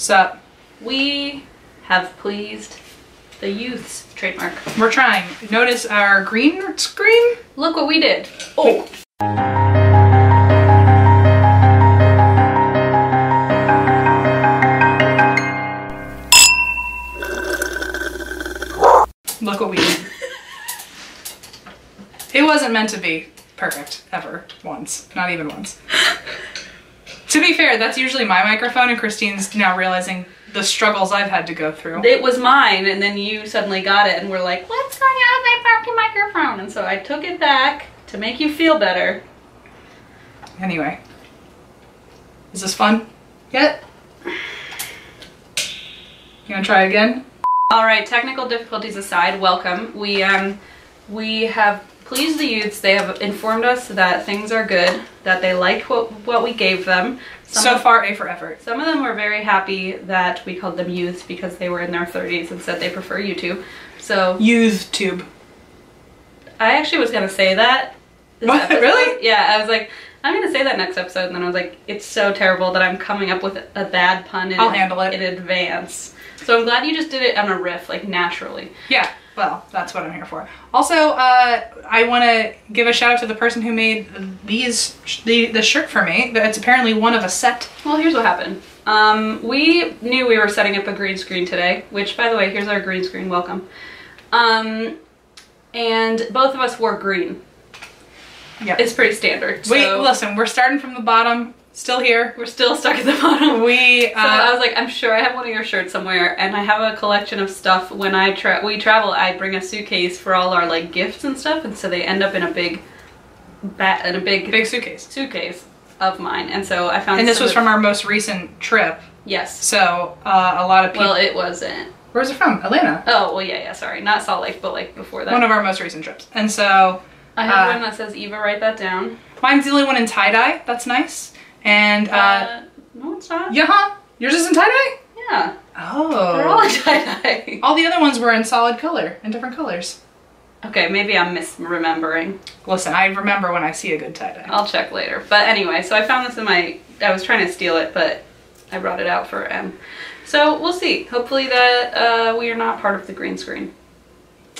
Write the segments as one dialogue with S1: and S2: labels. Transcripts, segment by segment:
S1: Sup?
S2: We have pleased the youth's trademark.
S1: We're trying. Notice our green screen?
S2: Look what we did. Oh,
S1: Look what we did. it wasn't meant to be perfect, ever. Once. Not even once. to be fair, that's usually my microphone, and Christine's now realizing the struggles I've had to go through.
S2: it was mine, and then you suddenly got it, and we're like, what's going on with my fucking microphone? And so I took it back to make you feel better.
S1: Anyway. Is this fun? Yet? You wanna try again?
S2: All right, technical difficulties aside, welcome. We um we have pleased the youths. They have informed us that things are good, that they liked what what we gave them. Some
S1: so
S2: of,
S1: far, A for effort.
S2: some of them were very happy that we called them youths because they were in their 30s and said they prefer YouTube. So
S1: Youth tube.
S2: I actually was gonna say that.
S1: What?
S2: episode.
S1: Really?
S2: Yeah, I was like, I'm gonna say that next episode, and then I was like, it's so terrible that I'm coming up with a bad pun in,
S1: I'll handle it.
S2: in advance. So I'm glad you just did it on a riff, like naturally.
S1: Yeah, well, that's what I'm here for. Also, uh, I want to give a shout out to the person who made these the the shirt for me. It's apparently one of a set.
S2: Well, here's what happened. Um, we knew we were setting up a green screen today, which, by the way, here's our green screen. Welcome. Um, and both of us wore green.
S1: Yeah.
S2: It's pretty standard.
S1: Wait, listen, we're starting from the bottom. Still here.
S2: we're still stuck at the bottom.
S1: We. Uh,
S2: So I was like, I'm sure I have one of your shirts somewhere, and I have a collection of stuff. When I tra- we travel, I bring a suitcase for all our like gifts and stuff, and so they end up in a big bat in a big,
S1: big suitcase.
S2: suitcase of mine. And so I found.
S1: And this was from our most recent trip.
S2: yes.
S1: So uh, a lot of people.
S2: Well, it wasn't.
S1: Where's it from? Atlanta.
S2: Oh well, yeah, yeah. Sorry, not Salt Lake, but like before that.
S1: One of our most recent trips. And so
S2: I have
S1: uh,
S2: one that says Eva. Write that down.
S1: mine's the only one in tie dye. That's nice. And uh,
S2: Uh, no, it's not.
S1: yeah, huh? Yours is in tie dye.
S2: Yeah,
S1: Oh.
S2: they're all in tie dye.
S1: All the other ones were in solid color, in different colors.
S2: okay, maybe I'm misremembering.
S1: Listen, I remember when I see a good tie dye.
S2: I'll check later. But anyway, so I found this in my. I was trying to steal it, but I brought it out for Em. So we'll see. Hopefully that uh, we are not part of the green screen.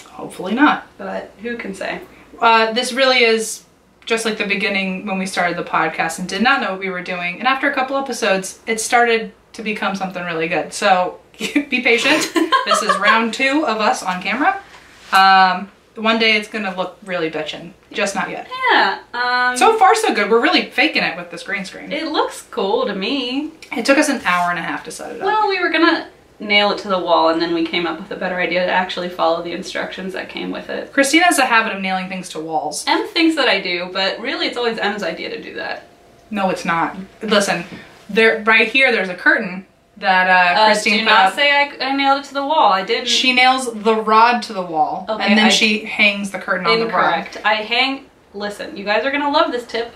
S1: Hopefully not.
S2: But who can say?
S1: Uh, this really is just like the beginning when we started the podcast and did not know what we were doing. And after a couple episodes, it started to become something really good. So be patient. this is round two of us on camera. Um, one day it's gonna look really bitchin', just not yet.
S2: Yeah. Um,
S1: So far, so good. We're really faking it with this green screen.
S2: it looks cool to me.
S1: It took us an hour and a half to set it up.
S2: Well, we were gonna nail it to the wall, and then we came up with a better idea to actually follow the instructions that came with it.
S1: Christina has a habit of nailing things to walls.
S2: Em thinks that I do, but really it's always Em's idea to do that.
S1: No, it's not. Listen, there, right here, there's a curtain that uh,
S2: Uh,
S1: Christine
S2: do not
S1: up.
S2: say I, I nailed it to the wall. I didn't.
S1: She nails the rod to the wall,
S2: Okay,
S1: and then
S2: I-
S1: she hangs the curtain on the rod.
S2: Incorrect. I hang. Listen, you guys are gonna love this tip.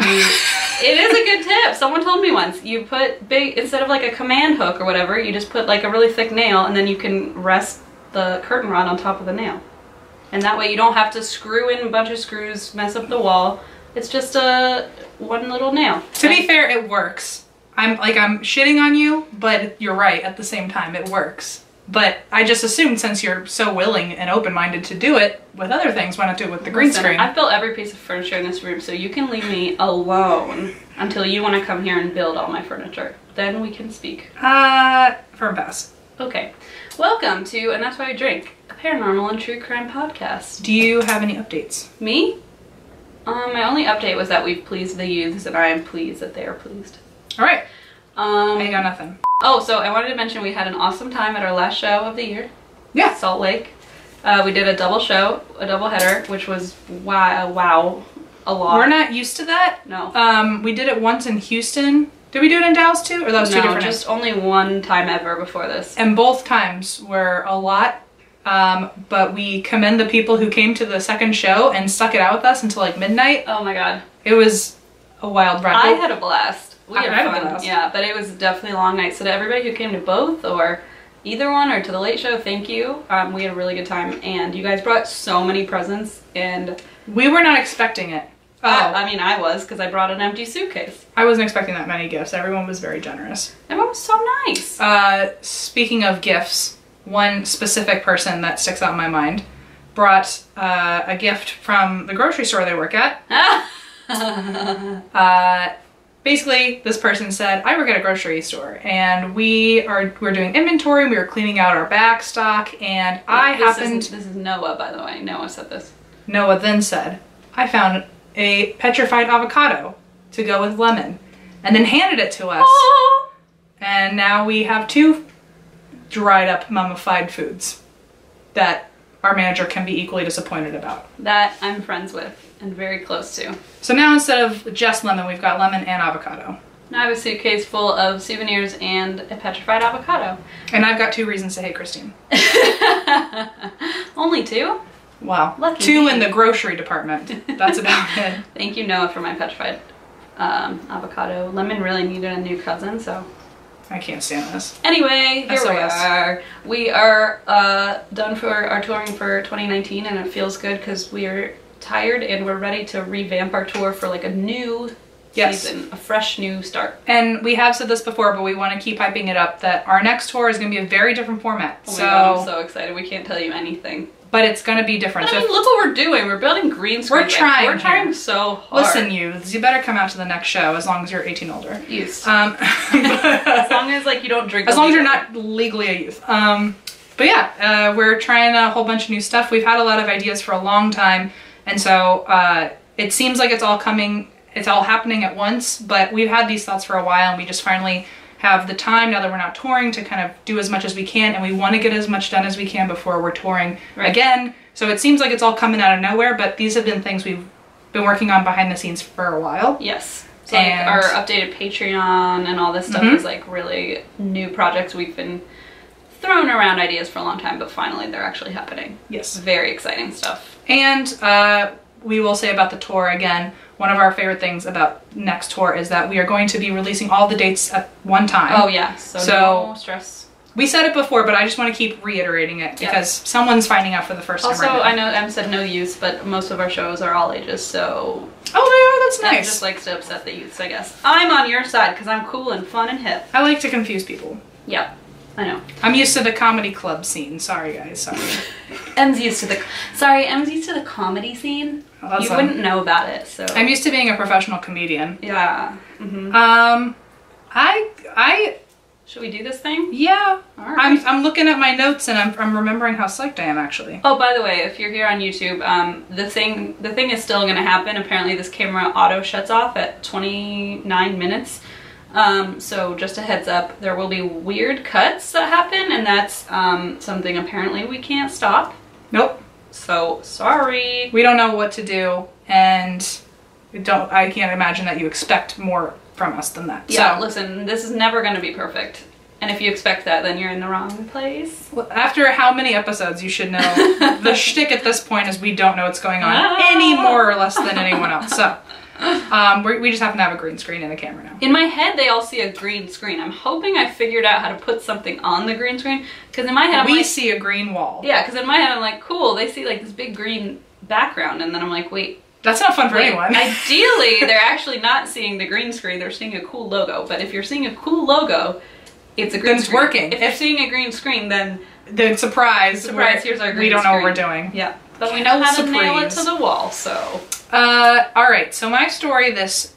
S2: You, it is a good tip. Someone told me once. You put big instead of like a command hook or whatever. You just put like a really thick nail, and then you can rest the curtain rod on top of the nail, and that way you don't have to screw in a bunch of screws, mess up the wall. It's just a one little nail.
S1: To be fair, it works. I'm like I'm shitting on you, but you're right. At the same time, it works. But I just assumed since you're so willing and open-minded to do it with other things, why not do it with the green
S2: Listen,
S1: screen?
S2: I've built every piece of furniture in this room, so you can leave me alone until you want to come here and build all my furniture. Then we can speak.
S1: Uh, firm pass.
S2: Okay. Welcome to And That's Why I Drink, a paranormal and true crime podcast.
S1: Do you have any updates?
S2: Me? Um, my only update was that we've pleased the youths and I am pleased that they are pleased.
S1: All right,
S2: Um,
S1: I got nothing.
S2: oh, so I wanted to mention we had an awesome time at our last show of the year,
S1: Yeah,
S2: Salt Lake. Uh, we did a double show, a double header, which was wow, wow, a lot.
S1: we're not used to that.
S2: No.
S1: Um, we did it once in Houston. Did we do it in Dallas too, or that was two
S2: no,
S1: different?
S2: just only one time ever before this.
S1: and both times were a lot. Um, but we commend the people who came to the second show and stuck it out with us until like midnight.
S2: Oh my god.
S1: It was a wild ride.
S2: I had a blast. We had fun. Yeah, but it was definitely a long night. So to everybody who came to both or either one or to the late show, thank you. Um, we had a really good time and you guys brought so many presents and
S1: we were not expecting it. Oh.
S2: I, I mean, I was because I brought an empty suitcase.
S1: I wasn't expecting that many gifts. Everyone was very generous.
S2: Everyone was so nice.
S1: Uh, speaking of gifts, one specific person that sticks out in my mind brought uh, a gift from the grocery store they work at. Uh, basically, this person said, "I work at a grocery store, and we are we're doing inventory. We were cleaning out our back stock, and I
S2: this
S1: happened."
S2: Is, this is Noah, by the way. Noah said this.
S1: Noah then said, "I found a petrified avocado to go with lemon," and then handed it to us.
S2: Oh,
S1: And now we have two dried up mummified foods that our manager can be equally disappointed about.
S2: that I'm friends with and very close to.
S1: So now instead of just lemon, we've got lemon and avocado.
S2: Now I have a suitcase full of souvenirs and a petrified avocado.
S1: And I've got two reasons to hate Christine.
S2: Only two?
S1: Wow.
S2: Lucky
S1: two
S2: me.
S1: in the grocery department. That's about it.
S2: Thank you, Noah, for my petrified um, avocado. Lemon really needed a new cousin, so.
S1: I can't stand this.
S2: Anyway, here we are. We are uh, done for our touring for 2019, and it feels good because we are tired and we're ready to revamp our tour for like a new
S1: Yes.
S2: season, a fresh new start.
S1: And we have said this before, but we want to keep hyping it up that our next tour is going to be a very different format.
S2: Oh
S1: so,
S2: god, I'm so excited. We can't tell you anything.
S1: but it's going to be different.
S2: But
S1: So
S2: I mean,
S1: if-
S2: look what we're doing. We're building green screen.
S1: We're trying
S2: We're trying so hard.
S1: listen, youths, you better come out to the next show as long as you're 18 older.
S2: Youths.
S1: Um,
S2: as long as like you don't drink.
S1: as long as you're not legally a youth. Um, but yeah, uh, we're trying a whole bunch of new stuff. We've had a lot of ideas for a long time, and so uh, it seems like it's all coming, it's all happening at once. But we've had these thoughts for a while, and we just finally have the time now that we're not touring to kind of do as much as we can, and we want to get as much done as we can before we're touring
S2: Right.
S1: again. So it seems like it's all coming out of nowhere, but these have been things we've been working on behind the scenes for a while.
S2: Yes. So like our updated Patreon and all this stuff
S1: Mhm.
S2: is like really new projects we've been throwing around ideas for a long time, but finally they're actually happening.
S1: Yes.
S2: Very exciting stuff.
S1: And uh, we will say about the tour again, one of our favorite things about next tour is that we are going to be releasing all the dates at one time.
S2: Oh yeah. So,
S1: So-
S2: no stress.
S1: We said it before, but I just want to keep reiterating it because someone's finding out for the first
S2: Also,
S1: time right
S2: I know Em said no youths, but most of our shows are all ages, so
S1: Oh, they are? That's
S2: Em
S1: nice.
S2: just likes to upset the youths, I guess. I'm on your side because I'm cool and fun and hip.
S1: I like to confuse people.
S2: Yep. I know.
S1: I'm used to the comedy club scene. Sorry, guys. Sorry.
S2: Em's used to the sorry, Em's used to the comedy scene.
S1: Oh, that's
S2: you wouldn't know about it, so
S1: I'm used to being a professional comedian.
S2: yeah. hmm
S1: Um, I, I,
S2: Should we do this thing?
S1: yeah.
S2: All right.
S1: I'm, I'm looking at my notes and I'm, I'm remembering how psyched I am actually.
S2: Oh, by the way, if you're here on YouTube, um, the thing the thing is still going to happen. Apparently, this camera auto shuts off at 29 minutes. Um, so just a heads up, there will be weird cuts that happen, and that's um, something apparently we can't stop.
S1: Nope.
S2: So sorry.
S1: we don't know what to do and we don't i can't imagine that you expect more from us than that
S2: Yeah,
S1: so
S2: listen, this is never going to be perfect. And if you expect that, then you're in the wrong place.
S1: well, after how many episodes you should know the shtick at this point is we don't know what's going on any more or less than anyone else so um, we we just happen to have a green screen and a camera now
S2: In my head, they all see a green screen. I'm hoping I figured out how to put something on the green screen. Because in my head, I'm
S1: we
S2: like,
S1: see a green wall
S2: yeah, because in my head, I'm like, cool, they see like this big green background. And then I'm like, wait,
S1: that's not fun for
S2: wait.
S1: anyone
S2: Ideally, they're actually not seeing the green screen, they're seeing a cool logo. But if you're seeing a cool logo, it's a green
S1: Then it's
S2: screen.
S1: working.
S2: If you're seeing a green screen, then
S1: the surprise
S2: surprise, here's our green
S1: we don't know what we're doing
S2: yeah. But we know how to nail it to the wall, so.
S1: uh all right so my story this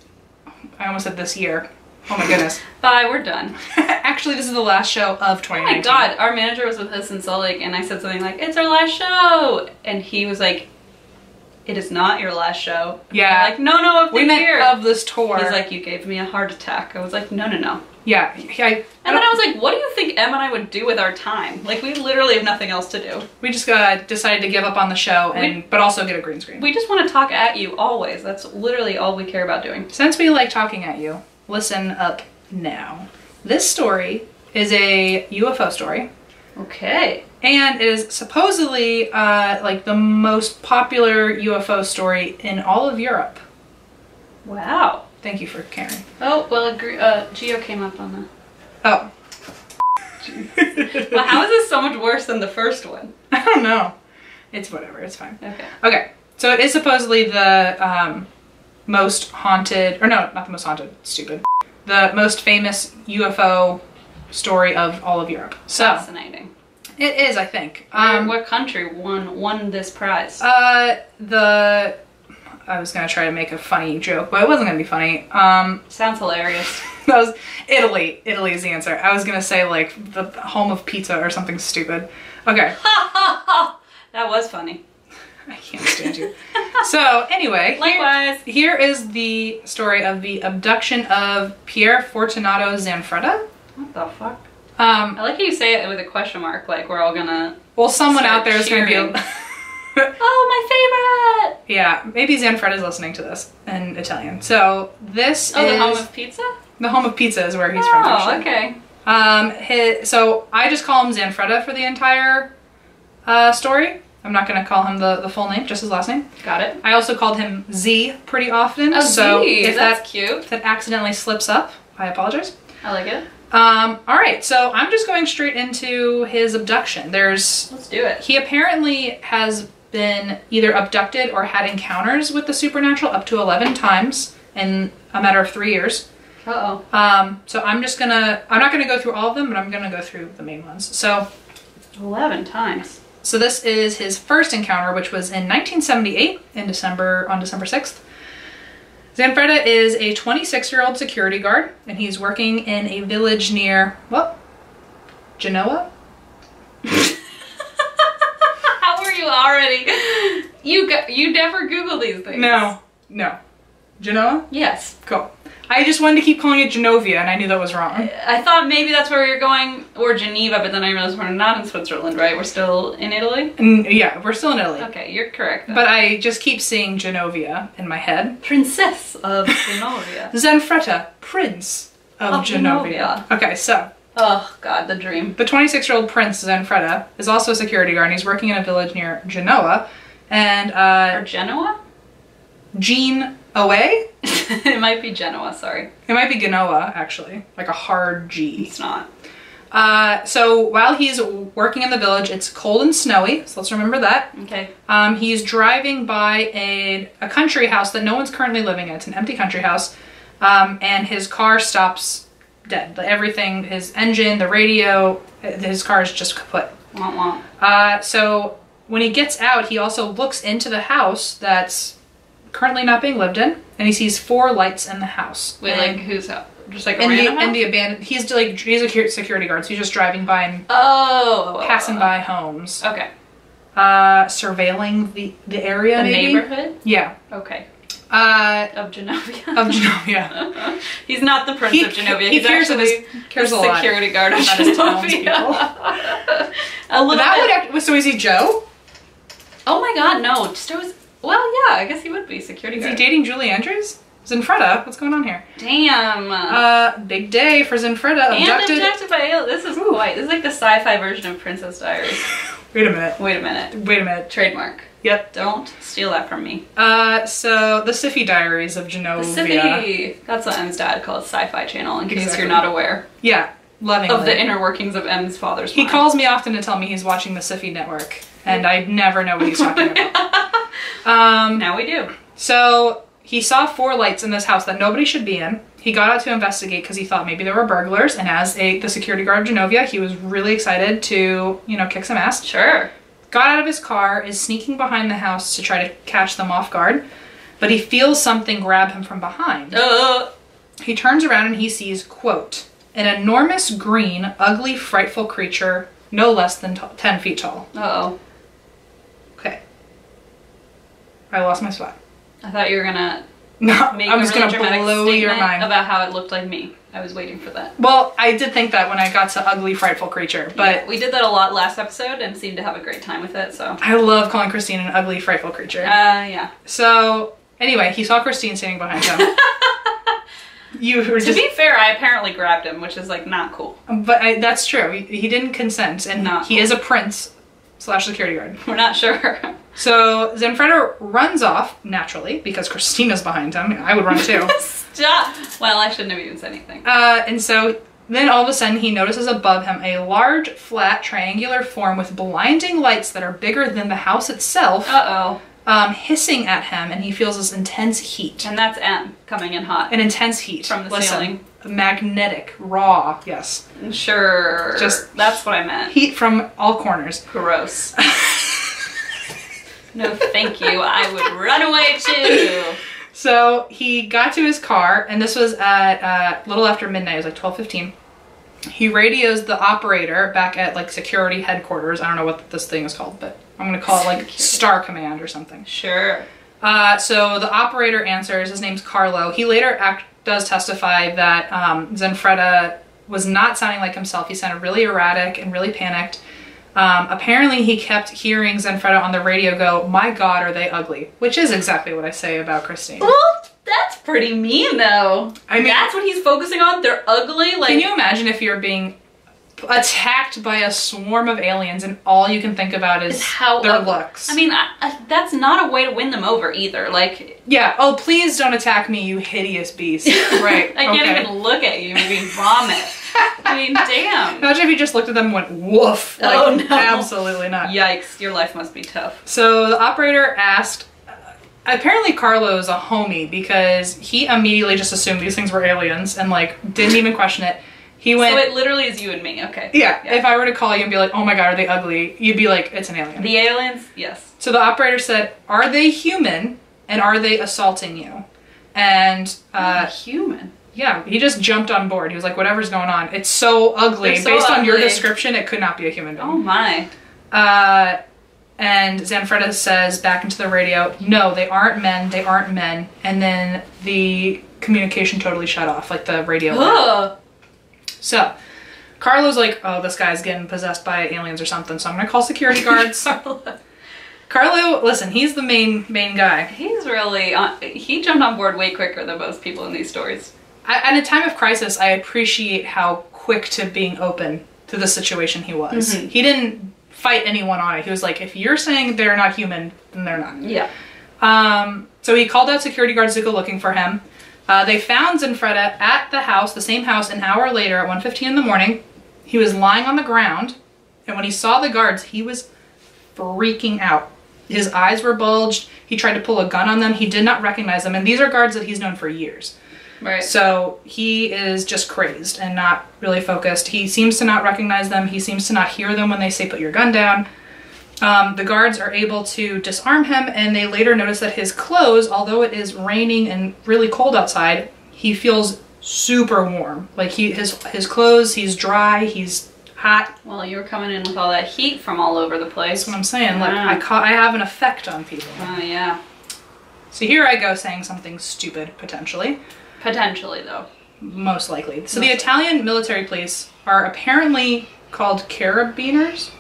S1: i almost said this year oh my goodness
S2: Bye, we're done.
S1: actually this is the last show of 2019
S2: Oh my god, our manager was with us in Salt Lake and I said something like, It's our last show and he was like, It is not your last show.
S1: Yeah.
S2: Like, no, no, of the
S1: we
S2: year.
S1: of this tour.
S2: He's like, You gave me a heart attack. I was like, No, no, no.
S1: Yeah, I,
S2: And then I was like, What do you think Em and I would do with our time? Like we literally have nothing else to do.
S1: we just uh, decided to give up on the show and but also get a green screen.
S2: We just want to talk at you always. That's literally all we care about doing.
S1: Since we like talking at you, listen up now. This story is a UFO story,
S2: Okay.
S1: and it is supposedly uh, like the most popular UFO story in all of Europe.
S2: Wow.
S1: Thank you for caring.
S2: Oh, well, uh, Geo came up on
S1: that.
S2: Oh. Well, how is this so much worse than the first one?
S1: I don't know. It's whatever. It's fine.
S2: Okay.
S1: Okay, so it is supposedly the um, most haunted, or no, not the most haunted, stupid, the most famous UFO story of all of Europe. So
S2: Fascinating.
S1: it is, I think.
S2: Um, what country won won this prize?
S1: uh, the I was gonna try to make a funny joke, but it wasn't gonna be funny. Um,
S2: Sounds hilarious.
S1: that was Italy. Italy is the answer. I was gonna say like the home of pizza or something stupid. Okay,
S2: that was funny.
S1: I can't stand you. So anyway, here-
S2: Likewise.
S1: Here is the story of the abduction of Pier Fortunato Zanfretta.
S2: What the fuck?
S1: Um,
S2: I like how you say it with a question mark, like we're all gonna.
S1: well, someone out there is going to be.
S2: Oh, my favorite!
S1: yeah, maybe Zanfretta is listening to this in Italian. So this
S2: Oh,
S1: is
S2: the home of pizza.
S1: the home of pizza is where he's from.
S2: Oh,
S1: Actually.
S2: okay.
S1: Um, his, so I just call him Zanfretta for the entire uh, story. I'm not going to call him the, the full name, just his last name.
S2: Got it.
S1: I also called him Z pretty often.
S2: Oh,
S1: so
S2: Z,
S1: if
S2: that's
S1: that
S2: cute.
S1: if that accidentally slips up, I apologize.
S2: I like it.
S1: Um, all right, so I'm just going straight into his abduction. There's
S2: Let's do it.
S1: he apparently has been either abducted or had encounters with the supernatural up to 11 times in a matter of three years.
S2: Uh oh.
S1: Um, so I'm just gonna I'm not gonna go through all of them, but I'm gonna go through the main ones. So
S2: Eleven times.
S1: so this is his first encounter, which was in 1978 in December on December 6th. Zanfretta is a 26 year old security guard, and he's working in a village near well, Genoa.
S2: Were you already? You go- you never Google these things.
S1: No, no, Genoa.
S2: Yes.
S1: Cool. I just wanted to keep calling it Genovia, and I knew that was wrong.
S2: I thought maybe that's where you're going, or Geneva, but then I realized we're not in Switzerland, right? We're still in Italy.
S1: Yeah, we're still in Italy.
S2: Okay, you're correct. then.
S1: But I just keep seeing Genovia in my head.
S2: Princess of Genovia.
S1: Zanfretta, Prince of,
S2: Of
S1: Genovia. Okay, so
S2: oh God, the dream.
S1: the 26 year old Prince Zanfretta is also a security guard, and he's working in a village near Genoa. And
S2: Or
S1: uh,
S2: Genoa?
S1: Gene Away?
S2: it might be Genoa. Sorry,
S1: It might be Genoa, actually, like a hard G.
S2: it's not.
S1: Uh, so while he's working in the village, it's cold and snowy, so let's remember that.
S2: Okay.
S1: Um, he's driving by a, a country house that no one's currently living in. It's an empty country house. Um, and his car stops dead. Everything, his engine, the radio, uh, his car is just kaput.
S2: Womp womp.
S1: Uh, so when he gets out, he also looks into the house that's currently not being lived in, and he sees four lights in the house.
S2: Wait,
S1: And-
S2: like who's out? Just like
S1: in the, in the abandoned, he's like he's a security guard, so he's just driving by and
S2: Oh.
S1: passing by homes,
S2: Okay.
S1: uh, surveilling the the area.
S2: The
S1: maybe?
S2: neighborhood.
S1: Yeah.
S2: Okay.
S1: Uh,
S2: Of Genovia.
S1: of Genovia.
S2: He's not the prince
S1: He,
S2: of Genovia.
S1: he
S2: He's
S1: cares,
S2: actually
S1: his, cares a
S2: the
S1: lot.
S2: security guard of
S1: about his
S2: Genovia. a little
S1: That
S2: bit.
S1: would act, so is he Joe?
S2: Oh my God, no! Just was. Well, yeah, I guess he would be security
S1: Is he dating Julie Andrews? Zanfretta, what's going on here?
S2: Damn.
S1: Uh, big day for Zanfretta.
S2: and
S1: Abducted.
S2: abducted by aliens. This is quite. This is like the sci-fi version of Princess Diaries.
S1: Wait a minute.
S2: Wait a minute.
S1: Wait a minute.
S2: Trademark.
S1: Yep.
S2: Don't steal that from me.
S1: Uh, so the Siffy Diaries of
S2: The
S1: Genovia.
S2: Sippy. That's what Em's dad calls Sci-Fi Channel. In case
S1: Exactly.
S2: you're not aware
S1: Yeah, lovingly.
S2: of the inner workings of Em's father's
S1: he
S2: mind.
S1: calls me often to tell me he's watching the Siffy Network, and I never know what he's talking about. Um,
S2: Now we do.
S1: So he saw four lights in this house that nobody should be in. He got out to investigate because he thought maybe there were burglars. And as a the security guard of Genovia, he was really excited to you know kick some ass.
S2: Sure.
S1: Got out of his car, is sneaking behind the house to try to catch them off guard, but he feels something grab him from behind.
S2: Uh,
S1: He turns around and he sees quote an enormous green, ugly, frightful creature, no less than t- ten feet tall.
S2: oh.
S1: Okay. I lost my spot.
S2: I thought you were gonna
S1: No,
S2: make
S1: I'm
S2: a
S1: just
S2: really
S1: gonna blow your mind.
S2: about how it looked like me. I was waiting for that.
S1: Well, I did think that when I got to ugly, frightful creature, but
S2: we did that a lot last episode and seemed to have a great time with it. So,
S1: I love calling Christine an ugly, frightful creature.
S2: Uh, yeah.
S1: so anyway, he saw Christine standing behind him. you were
S2: To
S1: just,
S2: be fair, I apparently grabbed him, which is like not cool.
S1: but I, that's true. He, he didn't consent, and
S2: Not
S1: he
S2: cool.
S1: is a prince slash security guard.
S2: We're not sure.
S1: So Zanfretta runs off naturally because Christina's behind him. I would run too.
S2: Stop. Well, I shouldn't have even said anything.
S1: Uh, and so then all of a sudden he notices above him a large, flat, triangular form with blinding lights that are bigger than the house itself,
S2: Uh
S1: um, hissing at him, and he feels this intense heat.
S2: And that's Em coming in hot.
S1: An intense heat
S2: From the
S1: Listen,
S2: ceiling.
S1: Magnetic, raw, yes.
S2: Sure.
S1: Just-
S2: that's what I meant.
S1: Heat from all corners.
S2: Gross. no, thank you. I would run away too.
S1: So he got to his car, and this was at uh, a little after midnight. It was like twelve fifteen. He radios the operator back at like security headquarters. I don't know what this thing is called, but I'm gonna call it like
S2: Security.
S1: Star Command or something.
S2: Sure.
S1: Uh, so the operator answers. His name's Carlo. He later act, does testify that um, Zanfretta was not sounding like himself. He sounded really erratic and really panicked. Um, apparently, he kept hearing Zanfretta on the radio go, "My God, are they ugly?" Which is exactly what I say about Christine.
S2: Well, that's pretty mean though.
S1: I mean-
S2: that's what he's focusing on. They're ugly. Like
S1: Can you imagine if you're being attacked by a swarm of aliens and all you can think about is
S2: how
S1: their
S2: ugly.
S1: looks?
S2: I mean, I, I, that's not a way to win them over either. Like
S1: yeah. Oh, please don't attack me, you hideous beast. Right.
S2: I can't even look at you, maybe vomit. I mean, damn.
S1: Imagine if you just looked at them and went woof. Oh, like,
S2: Oh, no.
S1: Absolutely not.
S2: Yikes! Your life must be tough.
S1: So the operator asked. Uh, apparently, Carlo is a homie because he immediately just assumed these things were aliens and like didn't even question it. He went.
S2: so it literally is you and me. Okay.
S1: yeah, If I were to call you and be like, "Oh my god, are they ugly?" You'd be like, "It's an alien."
S2: The aliens, yes.
S1: So the operator said, "Are they human? And are they assaulting you?" And uh,
S2: human.
S1: yeah, he just jumped on board. He was like, "Whatever's going on, it's so ugly.
S2: So
S1: Based on your description, it could not be a human being."
S2: Oh my.
S1: Uh, and Zanfretta says back into the radio, "No, they aren't men. They aren't men." And then the communication totally shut off, like the radio. So. Carlo's like, oh, this guy's getting possessed by aliens or something, so I'm gonna call security guards. Carlo, listen, he's the main main guy.
S2: He's really on, he jumped on board way quicker than most people in these stories.
S1: I, at a time of crisis, I appreciate how quick to being open to the situation he was.
S2: Mhm.
S1: He didn't fight anyone on it. He was like, if you're saying they're not human, then they're not.
S2: Yeah.
S1: Um, so he called out security guards to go looking for him. Uh, they found Zanfretta at the house, the same house, an hour later at 1.15 in the morning. He was lying on the ground, and when he saw the guards, he was freaking out. His eyes were bulged. He tried to pull a gun on them. He did not recognize them, and these are guards that he's known for years.
S2: Right.
S1: So he is just crazed and not really focused. He seems to not recognize them. He seems to not hear them when they say, put your gun down. Um, the guards are able to disarm him, and they later notice that his clothes, although it is raining and really cold outside, he feels super warm. Like he his his clothes, he's dry, he's hot.
S2: well, you were coming in with all that heat from all over the place.
S1: That's what I'm saying. Like. I ca- I have an effect on people.
S2: Oh yeah.
S1: So here I go saying something stupid potentially.
S2: Potentially though.
S1: Most likely. So the Italian military police are apparently called carabiners.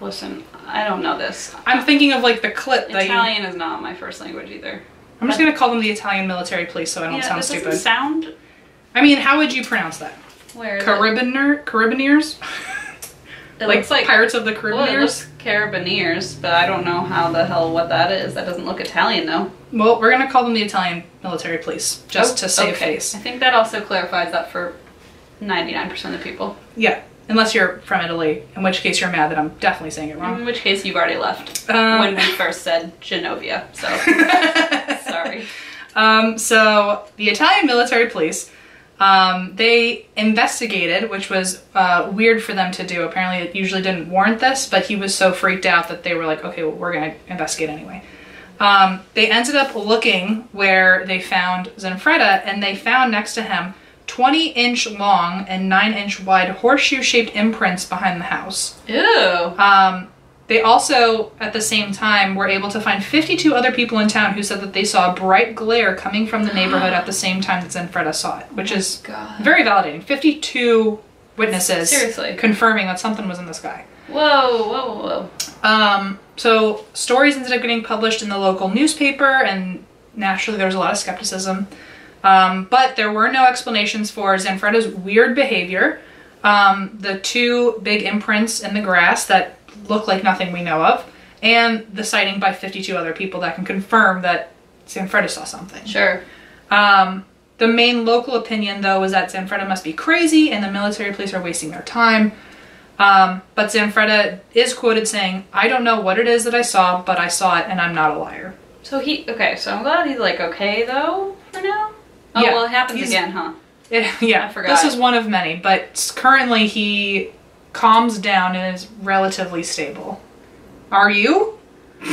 S2: Listen, I don't know this.
S1: I'm thinking of like the clip that you.
S2: Italian is not my first language either.
S1: I'm just gonna call them the Italian military police so I don't
S2: yeah,
S1: sound
S2: this
S1: stupid.
S2: sound.
S1: I mean, how would you pronounce that?
S2: Where is it?
S1: Carabiner, Carabiners,
S2: It
S1: like,
S2: like
S1: Pirates of the
S2: Well, it Carabineers, but I don't know how the hell what that is. That doesn't look Italian though.
S1: Well, we're gonna call them the Italian military police just oh, to save
S2: Oh, okay.
S1: face.
S2: I think that also clarifies that for 99% of the people.
S1: Yeah, unless you're from Italy, in which case you're mad that I'm definitely saying it wrong.
S2: In which case you've already left
S1: Um,
S2: when we first said Genovia. So sorry.
S1: Um, so the Italian military police, um, they investigated, which was uh, weird for them to do. Apparently, it usually didn't warrant this, but he was so freaked out that they were like, "Okay, well, we're going to investigate anyway." Um, they ended up looking where they found Zanfretta, and they found next to him 20 inch long and 9 inch wide horseshoe shaped imprints behind the house.
S2: Ew.
S1: Um, they also, at the same time, were able to find 52 other people in town who said that they saw a bright glare coming from the neighborhood at the same time that Zanfretta saw it, which is
S2: God.
S1: very validating. 52 witnesses
S2: Seriously.
S1: confirming that something was in the sky.
S2: Whoa, whoa, whoa.
S1: Um, so stories ended up getting published in the local newspaper, and naturally there was a lot of skepticism. Um, but there were no explanations for Zanfretta's weird behavior. Um, the two big imprints in the grass that look like nothing we know of, and the sighting by 52 other people that can confirm that Zanfretta saw something.
S2: Sure.
S1: Um, the main local opinion, though, was that Zanfretta must be crazy and the military police are wasting their time. Um, but Zanfretta is quoted saying, I don't know what it is that I saw, but I saw it and I'm not a liar.
S2: So he okay. So I'm glad he's like okay though for now. Oh
S1: Yeah,
S2: well, it happens
S1: he's-
S2: again, huh?
S1: It, yeah,
S2: I forgot.
S1: this is one of many, but currently he calms down and is relatively stable. Are you?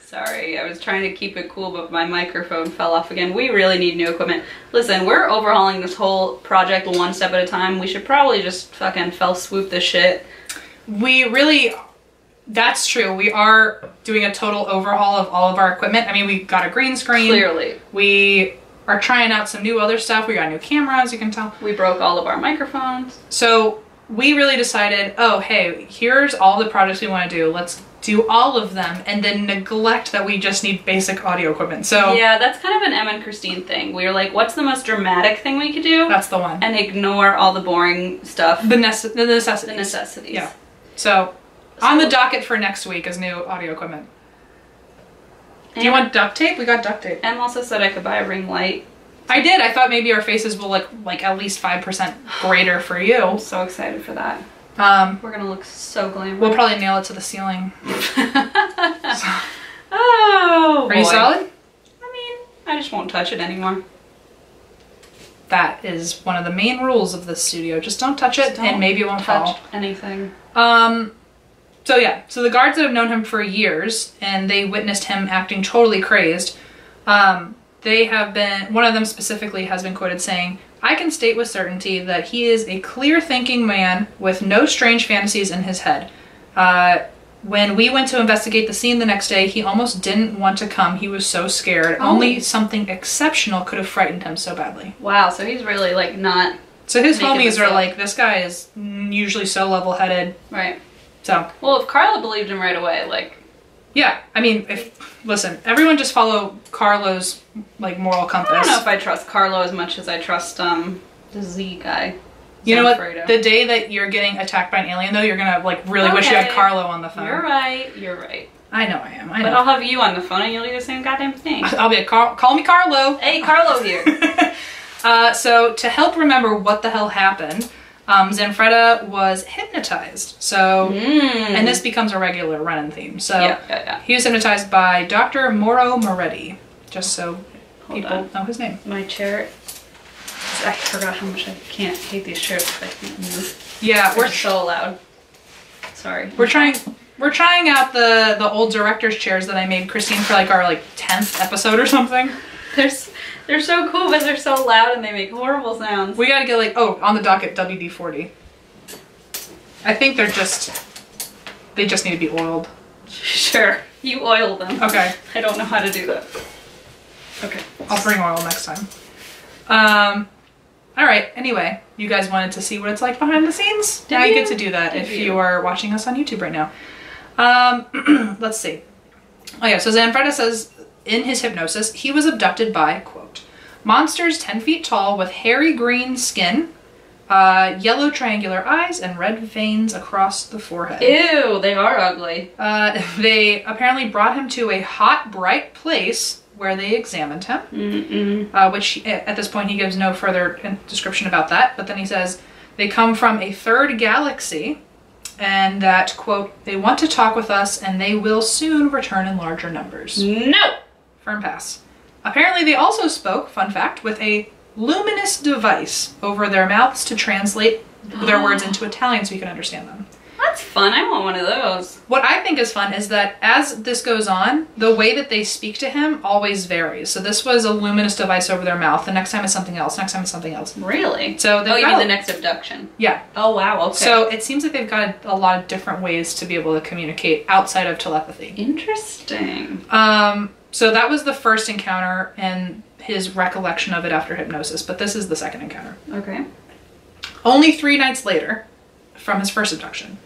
S2: Sorry, I was trying to keep it cool, but my microphone fell off again. We really need new equipment. Listen, we're overhauling this whole project one step at a time. We should probably just fucking fell swoop this shit.
S1: We really, that's true. We are doing a total overhaul of all of our equipment. I mean, we got a green screen.
S2: Clearly,
S1: We are trying out some new other stuff. We got new cameras, you can tell.
S2: we broke all of our microphones.
S1: So we really decided, oh, hey, here's all the projects we want to do. Let's do all of them and then neglect that we just need basic audio equipment. So
S2: Yeah, that's kind of an Em and Christine thing. We were like, what's the most dramatic thing we could do?
S1: that's the one.
S2: And ignore all the boring stuff,
S1: The, nece- the
S2: the
S1: necessities.
S2: necessities.
S1: Yeah. So, on the docket for next week is new audio equipment. Do you want duct tape? We got duct tape.
S2: Em also said I could buy a ring light.
S1: I did. I thought maybe our faces will look like at least five percent greater for you.
S2: I'm so excited for that.
S1: Um,
S2: We're gonna look so glamorous.
S1: we'll probably nail it to the ceiling.
S2: oh,
S1: Are you solid?
S2: I mean, I just won't touch it anymore.
S1: That is one of the main rules of this studio. Just don't touch it,
S2: Don't
S1: and maybe it won't
S2: touch
S1: fall.
S2: anything.
S1: Um, so yeah, so the guards that have known him for years and they witnessed him acting totally crazed. Um, they have been one of them specifically has been quoted saying, "I can state with certainty that he is a clear-thinking man with no strange fantasies in his head." Uh, when we went to investigate the scene the next day, he almost didn't want to come. He was so scared.
S2: Oh.
S1: Only something exceptional could have frightened him so badly.
S2: Wow, so he's really like not
S1: So his homies are like, "This guy is usually so level-headed."
S2: right.
S1: So
S2: Well, if Carla believed him right away, like
S1: Yeah, I mean, if listen, everyone just follow Carlo's like moral compass.
S2: I don't know if I trust Carlo as much as I trust um the Z guy.
S1: you know what? The day that you're getting attacked by an alien, though, you're gonna like really wish you had Carlo on the phone.
S2: You're right. You're right.
S1: I know I am. I
S2: But. I'll have you on the phone and you'll do the same goddamn thing.
S1: I'll, be a Car- call me Carlo.
S2: hey, Carlo here.
S1: uh, so to help remember what the hell happened, um, Zanfretta was hypnotized. So,
S2: mm.
S1: and this becomes a regular running theme. So
S2: Yeah, yeah, yeah.
S1: he was hypnotized by Dr. Mauro Moretti. Just so
S2: Hold
S1: people
S2: on.
S1: know his name.
S2: My chair. I forgot how much I can't hate these chairs. I can't move.
S1: Yeah,
S2: We're so loud. Sorry.
S1: We're trying we're trying out the the old director's chairs that I made Christine for like our like 10th episode or something.
S2: They're s- they're so cool, but they're so loud and they make horrible sounds.
S1: We gotta get like oh on the docket WD-40. I think they're just they just need to be oiled.
S2: Sure, you oil them.
S1: Okay,
S2: I don't know how to do that. Okay.
S1: I'll bring oil next time. Um all right, anyway, you guys wanted to see what it's like behind the scenes?
S2: Did
S1: now you
S2: you?
S1: get to do that
S2: Did
S1: if
S2: you?
S1: you are watching us on YouTube right now. Um, let's see. Oh yeah, so Zanfretta says in his hypnosis, he was abducted by, quote, monsters 10 feet tall with hairy green skin, uh, yellow triangular eyes, and red veins across the forehead.
S2: Ew, they are ugly.
S1: Uh, they apparently brought him to a hot, bright place where they examined him uh, which he- at this point he gives no further description about that. But then he says they come from a third galaxy, and that quote they want to talk with us, and they will soon return in larger numbers.
S2: No.
S1: Pass. Apparently, they also spoke. Fun fact with a luminous device over their mouths to translate their words into Italian so you can understand them.
S2: That's fun. I want one of those.
S1: What I think is fun is that as this goes on, the way that they speak to him always varies. So this was a luminous device over their mouth. The next time it's something else. Next time it's something else.
S2: Really?
S1: So
S2: oh, you mean the next abduction?
S1: Yeah.
S2: Oh wow. Okay.
S1: So it seems like they've got a lot of different ways to be able to communicate outside of telepathy.
S2: interesting.
S1: Um, so that was the first encounter and his recollection of it after hypnosis, but this is the second encounter.
S2: Okay.
S1: Only three nights later from his first abduction.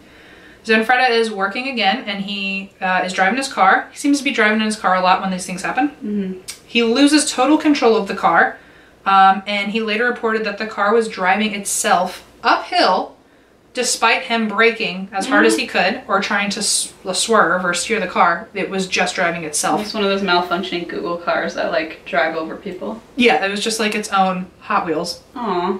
S1: Zanfretta is working again and he uh, is driving his car. He seems to be driving in his car a lot when these things happen.
S2: Mm-hmm.
S1: He loses total control of the car, um, and he later reported that the car was driving itself uphill despite him braking as hard as he could or trying to s- swerve or steer the car. It was just driving itself.
S2: It's one of those malfunctioning Google cars that like drive over people.
S1: Yeah, it was just like its own Hot Wheels.
S2: Aw.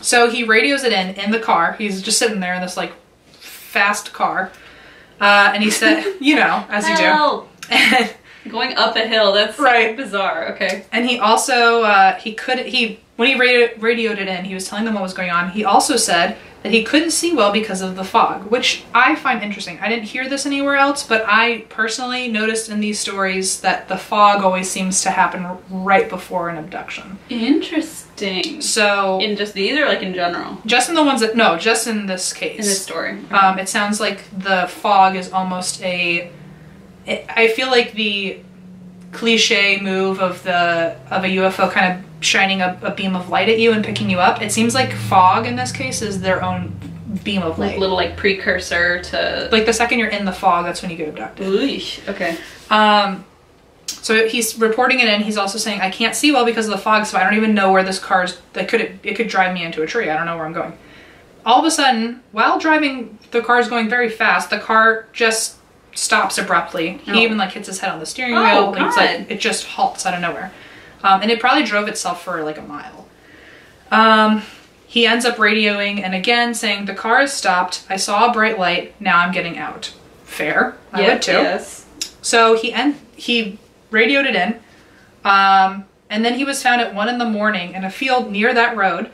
S1: So he radios it in in the car. He's just sitting there in this like fast car, uh, and he said, you know, as you do.
S2: Help! Going up a hill. That's
S1: Right.
S2: bizarre. Okay.
S1: and he also uh, he could he when he radio, radioed it in, he was telling them what was going on. He also said that he couldn't see well because of the fog, which I find interesting. I didn't hear this anywhere else, but I personally noticed in these stories that the fog always seems to happen right before an abduction.
S2: Interesting.
S1: So
S2: In just these or like in general?
S1: just in the ones that no, just in this case.
S2: In this story.
S1: Um, it sounds like the fog is almost a. It, I feel like the cliche move of the of a UFO kind of shining a, a beam of light at you and picking you up. It seems like fog in this case is their own beam of
S2: like
S1: light.
S2: little like precursor to.
S1: like the second you're in the fog, that's when you get abducted.
S2: Ooh, okay.
S1: Um, so he's reporting it in. He's also saying, "I can't see well because of the fog, so I don't even know where this car's. That could it, it could drive me into a tree. I don't know where I'm going." All of a sudden, while driving, the car's going very fast. The car just stops abruptly. He
S2: Oh.
S1: even like hits his head on the steering
S2: Oh,
S1: wheel. It's like it just halts out of nowhere, um, and it probably drove itself for like a mile. Um, he ends up radioing and again saying, "The car has stopped. I saw a bright light. Now I'm getting out." Fair. I would too.
S2: Yes.
S1: So he en- he radioed it in, um, and then he was found at one in the morning in a field near that road.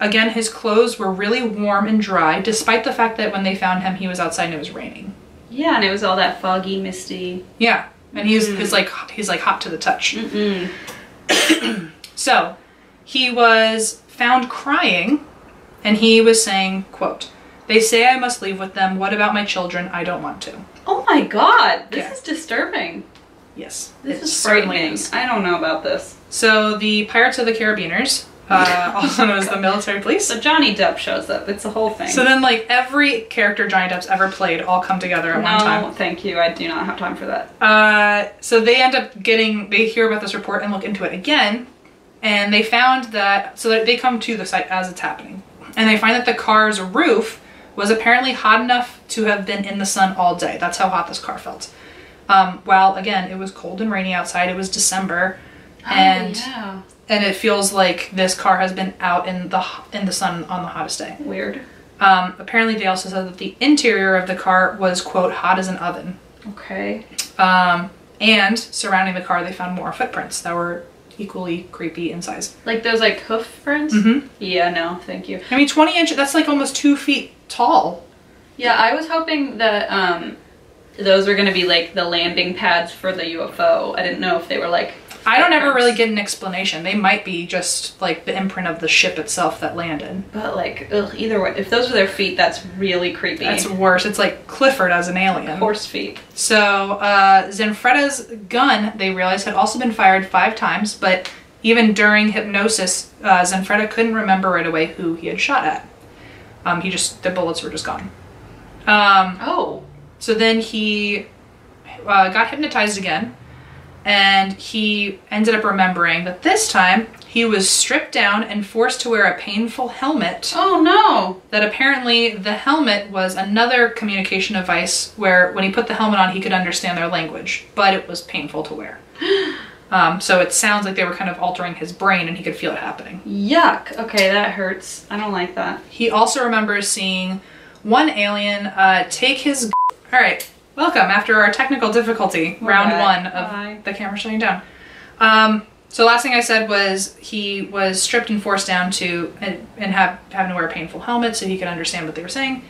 S1: Again, his clothes were really warm and dry, despite the fact that when they found him, he was outside and it was raining.
S2: Yeah, and it was all that foggy, misty.
S1: Yeah, and he's
S2: Mm.
S1: he's like he's like hot to the touch.
S2: Mm-mm.
S1: So he was found crying, and he was saying, "quote They say I must leave with them. What about my children? I don't want to."
S2: Oh my god, this
S1: Yeah.
S2: is disturbing.
S1: Yes,
S2: This is frightening.
S1: is.
S2: I don't know about this.
S1: So the Pirates of the Caribbeaners, uh, also known as the military police.
S2: So Johnny Depp shows up. It's a whole thing.
S1: So then, like every character Johnny Depp's ever played, all come together at
S2: no,
S1: one time.
S2: thank you. I do not have time for that.
S1: Uh, so they end up getting, they hear about this report and look into it again, and they found that, so that they come to the site as it's happening, and they find that the car's roof was apparently hot enough to have been in the sun all day. That's how hot this car felt. Um, while again, it was cold and rainy outside. It was December, and
S2: oh, yeah.
S1: And it feels like this car has been out in the in the sun on the hottest day.
S2: Weird.
S1: Um, apparently, they also said that the interior of the car was quote hot as an oven.
S2: Okay.
S1: Um, and surrounding the car, they found more footprints that were equally creepy in size.
S2: Like those like hoof prints?
S1: Mm-hmm.
S2: Yeah, no, thank you.
S1: I mean, 20 inches, that's like almost two feet tall.
S2: Yeah, I was hoping that um those were gonna be like the landing pads for the UFO. I didn't know if they were like
S1: I don't ever really get an explanation. They might be just like the imprint of the ship itself that landed.
S2: But like, ugh, either way, if those are their feet, that's really creepy.
S1: That's worse. It's like Clifford as an alien.
S2: horse feet.
S1: So, uh, Zanfretta's gun, they realized, had also been fired five times, but even during hypnosis, uh, Zanfretta couldn't remember right away who he had shot at. Um, he just, the bullets were just gone. Um,
S2: Oh,
S1: so then he uh, got hypnotized again, and he ended up remembering that this time he was stripped down and forced to wear a painful helmet
S2: oh no!
S1: that apparently the helmet was another communication device where when he put the helmet on he could understand their language but it was painful to wear um, so it sounds like they were kind of altering his brain and he could feel it happening
S2: Yuck. Okay, that hurts. I don't like that.
S1: he also remembers seeing one alien uh, take his all right welcome after our technical difficulty round one of
S2: Bye.
S1: the camera shutting down um, so last thing I said was he was stripped and forced down to and, and have having to wear a painful helmet so he could understand what they were saying.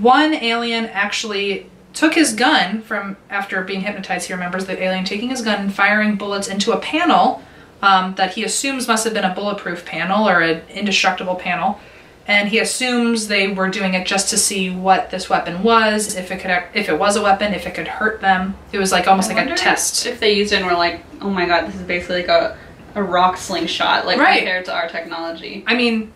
S1: One alien actually took his gun from after being hypnotized. He remembers the alien taking his gun and firing bullets into a panel um, that he assumes must have been a bulletproof panel or an indestructible panel. And he assumes they were doing it just to see what this weapon was, if it could, if it was a weapon, if it could hurt them. It was like almost
S2: I
S1: like a test.
S2: If they used it and were like, oh my god, this is basically like a, a rock slingshot, like
S1: Right.
S2: compared to our technology.
S1: I mean,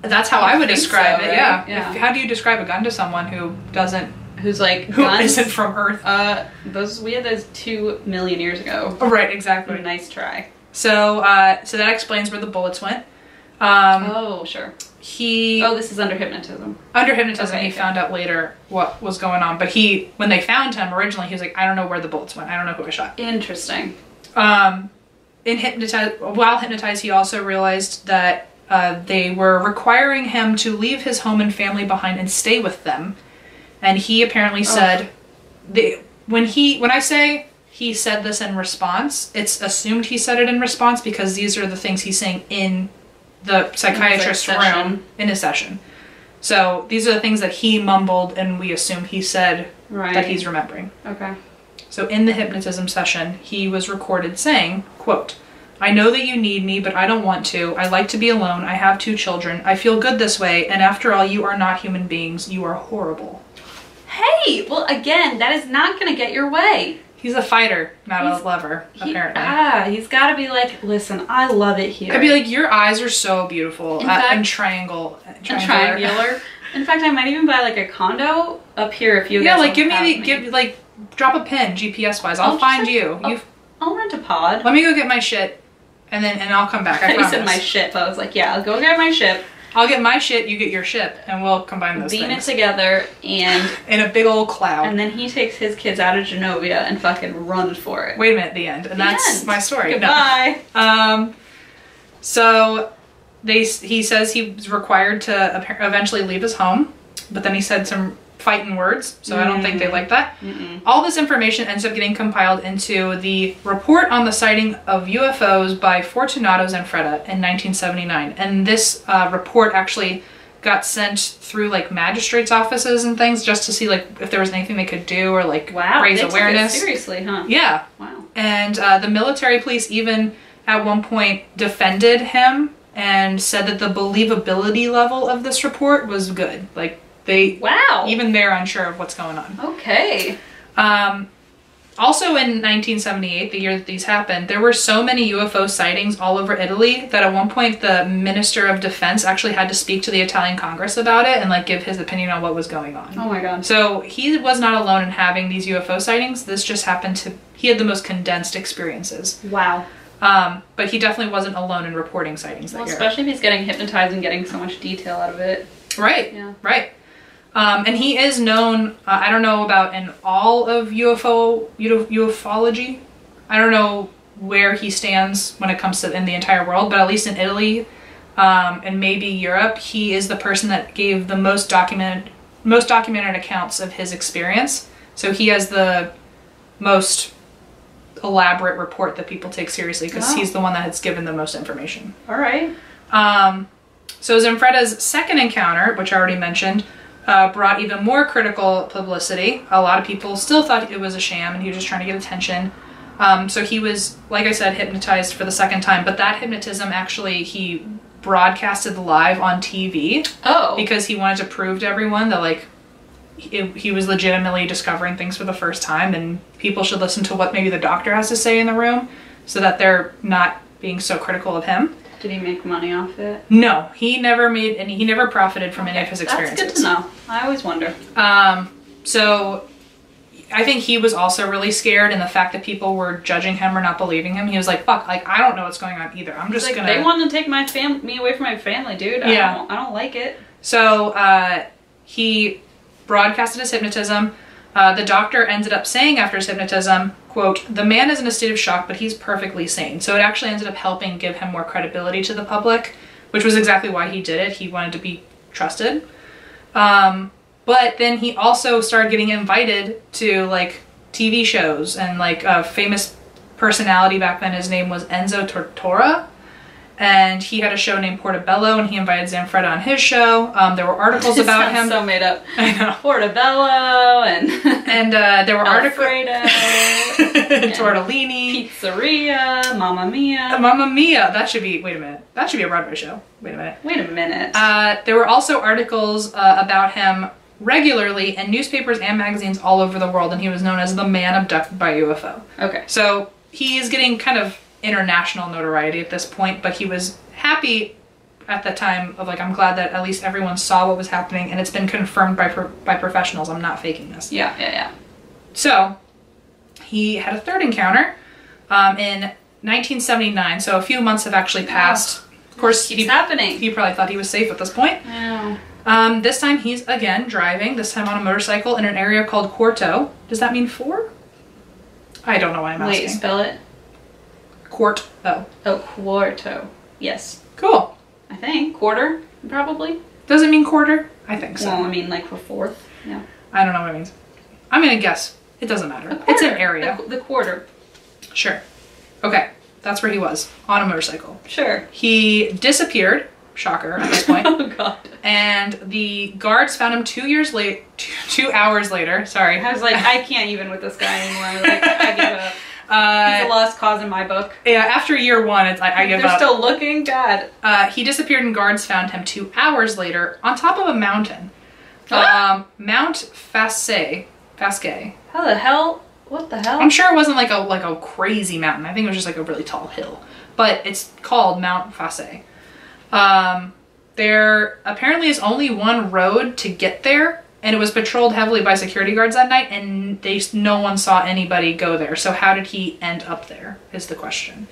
S1: that's how
S2: I
S1: I would describe
S2: so,
S1: it.
S2: right?
S1: Yeah.
S2: Yeah.
S1: If- how do you describe a gun to someone who doesn't,
S2: Who's like
S1: who
S2: guns?
S1: not from Earth?
S2: Uh, those we had those two million years ago.
S1: Oh, right, exactly.
S2: Nice try.
S1: So, uh, so that explains where the bullets went. Um,
S2: oh sure.
S1: he
S2: Oh, this is under hypnotism.
S1: under hypnotism,
S2: okay,
S1: he
S2: okay.
S1: found out later what was going on. But he, when they found him originally, he was like, "I don't know where the bullets went. I don't know who I shot."
S2: Interesting.
S1: Um, in hypnotize, while hypnotized, he also realized that uh, they were requiring him to leave his home and family behind and stay with them. And he apparently said, they, when he when I say he said this in response, it's assumed he said it in response because these are the things he's saying in the psychiatrist's room in his session. So these are the things that he mumbled, and we assume he said
S2: Right.
S1: that he's remembering.
S2: Okay.
S1: So in the hypnotism session, he was recorded saying, quote, I know that you need me, but I don't want to. I like to be alone. I have two children. I feel good this way, and after all, you are not human beings. You are horrible.
S2: Hey, well, again, that is not gonna get your way.
S1: He's a fighter, not
S2: He's-
S1: a lover,
S2: He-
S1: apparently.
S2: ah, he's got to be like, listen, I love it here.
S1: I'd be like, your eyes are so beautiful
S2: In
S1: uh,
S2: fact-
S1: and triangle, triangular.
S2: triangular. In fact, I might even buy like a condo up here if you.
S1: yeah,
S2: guys
S1: like give me the give like drop a pin GPS wise. I'll,
S2: I'll
S1: find
S2: like-
S1: you.
S2: I'll-
S1: you
S2: I'll rent a pod.
S1: let me go get my shit, and then and I'll come back. I
S2: I
S1: promise.
S2: said my ship. I was like, yeah, I'll go get my ship,
S1: I'll get my shit. You get your ship, and we'll combine those
S2: beam it together, and
S1: in a big old cloud.
S2: and then he takes his kids out of Genovia and fucking runs for it.
S1: Wait a minute, the end, and
S2: The
S1: that's
S2: end.
S1: my story. No.
S2: Goodbye.
S1: Um, so they he says he was required to eventually leave his home, but then he said some fighting words, so I don't think they like that. All this information ends up getting compiled into the report on the sighting of UFOs by Fortunato Zanfretta in 1979, and this uh, report actually got sent through like magistrates' offices and things just to see like if there was anything they could do or like
S2: Wow.
S1: raise
S2: they took it
S1: awareness.
S2: seriously, huh?
S1: Yeah,
S2: Wow.
S1: and uh, the military police even at one point defended him and said that the believability level of this report was good. Like they,
S2: Wow.
S1: even they're unsure of what's going on.
S2: okay.
S1: Um, also in 1978, the year that these happened, there were so many UFO sightings all over Italy that at one point the Minister of Defense actually had to speak to the Italian Congress about it and like give his opinion on what was going on.
S2: Oh my god.
S1: So he was not alone in having these UFO sightings. This just happened to he had the most condensed experiences.
S2: Wow.
S1: Um, but he definitely wasn't alone in reporting sightings that
S2: Well,
S1: year.
S2: especially if he's getting hypnotized and getting so much detail out of it.
S1: Right.
S2: Yeah.
S1: Right. Um, and he is known. Uh, I don't know about in all of UFO ufo, ufology. I don't know where he stands when it comes to in the entire world, but at least in Italy um, and maybe Europe, he is the person that gave the most documented most documented accounts of his experience. So he has the most elaborate report that people take seriously because
S2: Oh.
S1: he's the one that has given the most information.
S2: All right.
S1: Um, so Zanfretta's second encounter, which I already mentioned, uh, brought even more critical publicity. A lot of people still thought it was a sham and he was just trying to get attention. Um, so he was, like I said, hypnotized for the second time, but that hypnotism actually he broadcasted live on TV
S2: Oh.
S1: because he wanted to prove to everyone that like he, he was legitimately discovering things for the first time and people should listen to what maybe the doctor has to say in the room so that they're not being so critical of him.
S2: Did he make money off it?
S1: No, he never made any. He never profited from any of his experiences.
S2: That's good to know. I always wonder.
S1: Um, so I think he was also really scared, and the fact that people were judging him or not believing him, he was like, "Fuck! Like I don't know what's going on either. I'm just
S2: Like
S1: gonna."
S2: they want to take my fam me away from my family, dude. I
S1: Yeah.
S2: don't, I don't like it.
S1: So uh, he broadcasted his hypnotism. Uh, the doctor ended up saying after his hypnotism, quote, the man is in a state of shock, but he's perfectly sane. So it actually ended up helping give him more credibility to the public, which was exactly why he did it. He wanted to be trusted. Um, but then he also started getting invited to like TV shows and like a famous personality back then. His name was Enzo Tortora. And he had a show named Portobello, and he invited Zanfretta on his show. Um, there were articles about him.
S2: So made up.
S1: I know.
S2: Portobello and
S1: And uh, there were articles. Tortellini.
S2: pizzeria, Mamma Mia.
S1: Mamma Mia. That should be. Wait a minute. That should be a Broadway show. Wait a minute.
S2: Wait a minute.
S1: Uh, there were also articles uh, about him regularly in newspapers and magazines all over the world, and he was known as the man abducted by UFO.
S2: okay.
S1: So he is getting kind of international notoriety at this point, but he was happy at the time of like I'm glad that at least everyone saw what was happening, and it's been confirmed by pro- by professionals. I'm not faking this.
S2: Yeah, yeah, yeah.
S1: So he had a third encounter um, in 1979. So a few months have actually passed. Of course,
S2: Keeps
S1: he,
S2: happening.
S1: he probably thought he was safe at this point.
S2: Yeah.
S1: Um, this time he's again driving, this time on a motorcycle in an area called Quarto. Does that mean four? I don't know why I'm
S2: Wait,
S1: asking.
S2: spell it.
S1: Quarto.
S2: Oh. oh, quarto. Yes.
S1: Cool.
S2: I think quarter probably.
S1: Does it mean quarter? I think so.
S2: Well, I mean like a fourth. Yeah.
S1: I don't know what it means. I'm gonna guess. It doesn't matter. It's an area.
S2: The, the quarter.
S1: Sure. Okay. That's where he was on a motorcycle.
S2: Sure.
S1: He disappeared. Shocker at this point.
S2: Oh god.
S1: and the guards found him two years late, two, two hours later. Sorry.
S2: I was like, I can't even with this guy anymore. Like, I give up. He's a
S1: Uh,
S2: lost cause in my book.
S1: yeah. After year one, it's I, I give
S2: They're
S1: up.
S2: still looking bad.
S1: Uh, he disappeared and guards found him two hours later on top of a mountain.
S2: Huh?
S1: Um, Mount Fasce. Fasce.
S2: How the hell? What the hell?
S1: I'm sure it wasn't like a like a crazy mountain. I think it was just like a really tall hill. But it's called Mount Fasce. Um, there apparently is only one road to get there, and it was patrolled heavily by security guards that night, and they no one saw anybody go there. So how did he end up there? Is the question.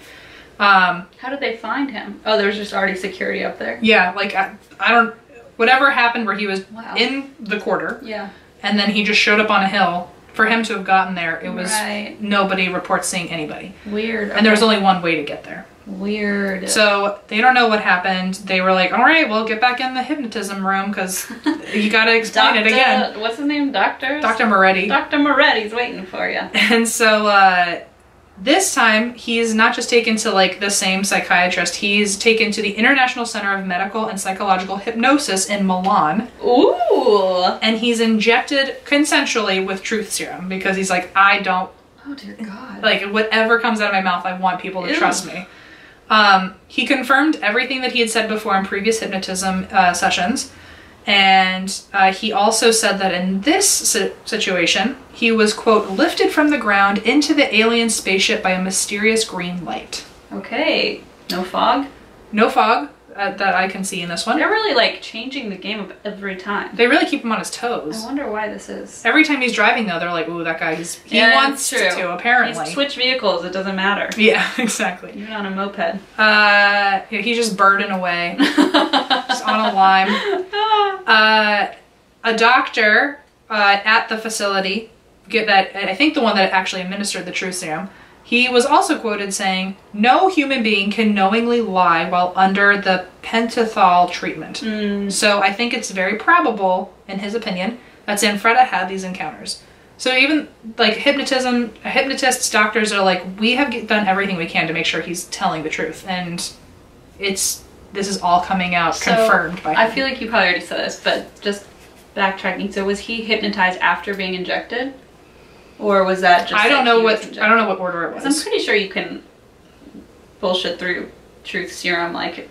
S1: Um,
S2: How did they find him? Oh, there was just already security up there.
S1: yeah, like I, I don't. Whatever happened where he was
S2: Wow.
S1: in the quarter,
S2: Yeah.
S1: and then he just showed up on a hill. For him to have gotten there, it was
S2: Right.
S1: nobody reports seeing anybody,
S2: Weird.
S1: and there was only one way to get there.
S2: Weird.
S1: So they don't know what happened. They were like, "All right, we'll get back in the hypnotism room because you got to explain it again."
S2: What's his name? Doctor.
S1: Dr. Moretti.
S2: Dr. Moretti's waiting for you.
S1: And so uh, this time he's not just taken to like the same psychiatrist. He's taken to the International Center of Medical and Psychological Hypnosis in Milan,
S2: Ooh.
S1: and he's injected consensually with truth serum because he's like, "I don't
S2: Oh dear God.
S1: like whatever comes out of my mouth i want people to
S2: Ew.
S1: trust me um, he confirmed everything that he had said before in previous hypnotism uh, sessions and uh, he also said that in this situation he was quote lifted from the ground into the alien spaceship by a mysterious green light
S2: okay. No fog.
S1: no fog uh, that i can see in this one
S2: They're really like changing the game of every time.
S1: they really keep him on his toes.
S2: I wonder why this is.
S1: every time he's driving though they're like ooh that guy he's, he
S2: Yeah,
S1: wants to apparently
S2: He's switch vehicles. It doesn't matter.
S1: yeah exactly
S2: Even on a moped.
S1: uh, yeah, he's just birding away just on a lime uh, a doctor uh, at the facility, get that I think the one that actually administered the true serum, he was also quoted saying, "No human being can knowingly lie while under the pentothal treatment."
S2: Mm,
S1: So I think it's very probable, in his opinion, that Zanfretta had these encounters. So even like hypnotism, hypnotists, doctors are like, we have done everything we can to make sure he's telling the truth, and it's this is all coming out
S2: So,
S1: confirmed by. Him.
S2: I feel like you probably already said this, but just backtracking. So was he hypnotized after being injected, or was that just?
S1: I don't know what? I don't know what order it was.
S2: I'm pretty sure you can bullshit through truth serum like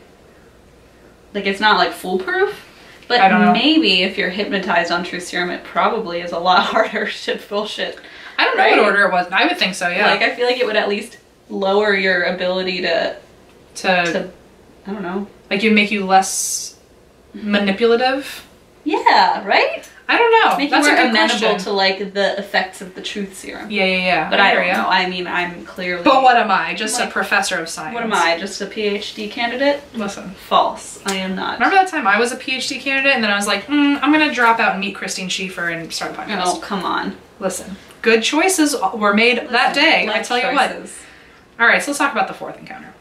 S2: like it's not like foolproof. But
S1: I don't know.
S2: maybe if you're hypnotized on truth serum, it probably is a lot harder to bullshit.
S1: I don't know
S2: right?
S1: what order it was. I would think so. Yeah.
S2: Like I feel like it would at least lower your ability to
S1: to,
S2: to I don't know.
S1: like you make you less mm-hmm. manipulative.
S2: Yeah, right?
S1: I don't know.
S2: Make
S1: That's
S2: you
S1: a
S2: more
S1: good
S2: amenable
S1: question.
S2: to like the effects of the truth serum.
S1: yeah, yeah, yeah.
S2: But I,
S1: hear
S2: don't know. I mean, I'm clearly.
S1: But what am I? Just
S2: Like,
S1: a professor of science.
S2: What am I? Just a PhD candidate?
S1: Listen.
S2: False. I am not.
S1: Remember that time I was a PhD candidate and then I was like, mm, I'm gonna drop out and meet Christine Schiefer and start a podcast.
S2: Oh, come on.
S1: Listen, good choices were made that day. I tell you what.
S2: choices.
S1: All right, so let's talk about the fourth encounter.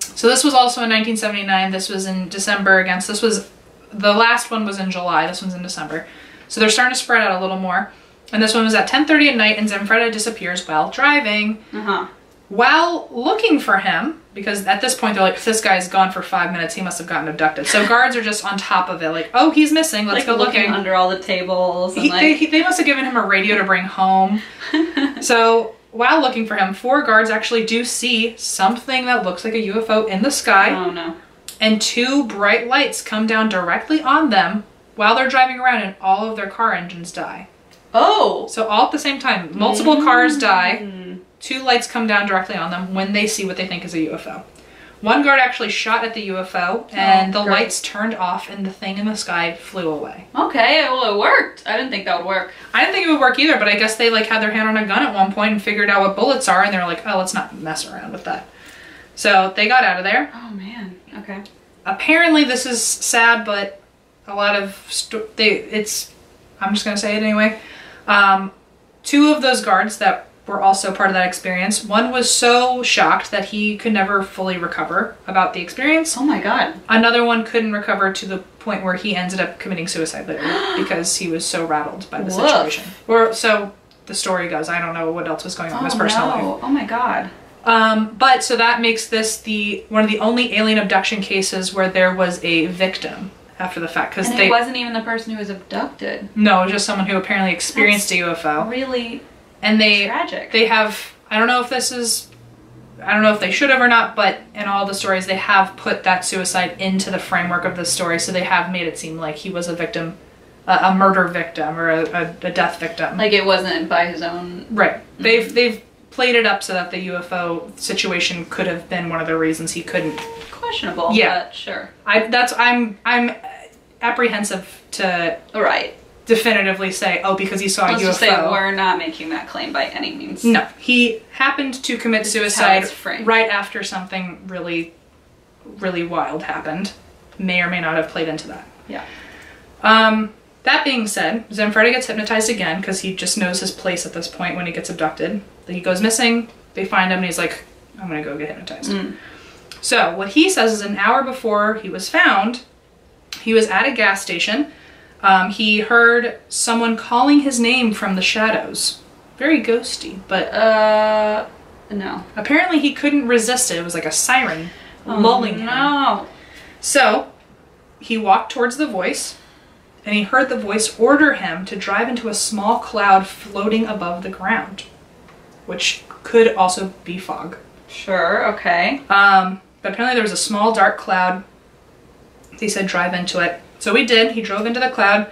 S1: So this was also in 1979. This was in December against. This was the last one was in July. This one's in December. So they're starting to spread out a little more. And this one was at 10:30 at night, and Zanfretta disappears while driving.
S2: Uh huh.
S1: While looking for him, because at this point they're like, this guy's gone for five minutes. He must have gotten abducted. So guards are just on top of it, like, oh, he's missing. Let's
S2: Like
S1: go
S2: looking
S1: looking.
S2: under all the tables and
S1: He,
S2: like.
S1: they, he- they must have given him a radio to bring home. so while looking for him, four guards actually do see something that looks like a UFO in the sky,
S2: oh no.
S1: And two bright lights come down directly on them while they're driving around, and all of their car engines die.
S2: Oh.
S1: So all at the same time, multiple cars die.
S2: Mm.
S1: Two lights come down directly on them when they see what they think is a UFO. One guard actually shot at the UFO, and
S2: Oh,
S1: the
S2: great.
S1: lights turned off, and the thing in the sky flew away.
S2: Okay. Well, it worked. I didn't think that would work.
S1: I didn't think it would work either, but I guess they like had their hand on a gun at one point and figured out what bullets are, and they were like, "Oh, let's not mess around with that." So they got out of there.
S2: Oh man. Okay.
S1: Apparently, this is sad, but a lot of they it's. I'm just gonna say it anyway. Um, two of those guards that were also part of that experience. One was so shocked that he could never fully recover about the experience.
S2: Oh my god.
S1: Another one couldn't recover to the point where he ended up committing suicide later because he was so rattled by the
S2: Woof.
S1: situation. Or so the story goes. I don't know what else was going on in his
S2: oh
S1: personal life.
S2: no. Oh my god.
S1: Um, but so that makes this the one of the only alien abduction cases where there was a victim after the fact because they
S2: it wasn't even the person who was abducted.
S1: no just someone who apparently experienced a UFO
S2: Really
S1: and they
S2: tragic.
S1: they have I don't know if this is I don't know if they should have or not, but in all the stories they have put that suicide into the framework of the story, so they have made it seem like he was a victim, a, a murder victim or a, a, a death victim.
S2: like it wasn't by his own.
S1: right? They've they've played it up so that the UFO situation could have been one of the reasons he couldn't.
S2: Questionable.
S1: Yeah.
S2: But sure.
S1: I that's I'm I'm apprehensive to
S2: All right.
S1: definitively say oh because he saw a
S2: Let's
S1: UFO.
S2: just say we're not making that claim by any means.
S1: No, he happened to commit
S2: This
S1: suicide right after something really, really wild happened. May or may not have played into that.
S2: Yeah.
S1: Um, that being said, Zanfretta gets hypnotized again because he just knows his place at this point when he gets abducted. He goes missing, they find him, and he's like, I'm gonna go get hypnotized.
S2: Mm.
S1: So, what he says is an hour before he was found, he was at a gas station. Um, he heard someone calling his name from the shadows. Very ghosty, but
S2: Uh. No.
S1: Apparently, he couldn't resist it. It was like a siren lulling him.
S2: No.
S1: So, he walked towards the voice, and he heard the voice order him to drive into a small cloud floating above the ground, which could also be fog.
S2: Sure. Okay.
S1: Um, but apparently, there was a small dark cloud. He said, drive into it. So we did. He drove into the cloud,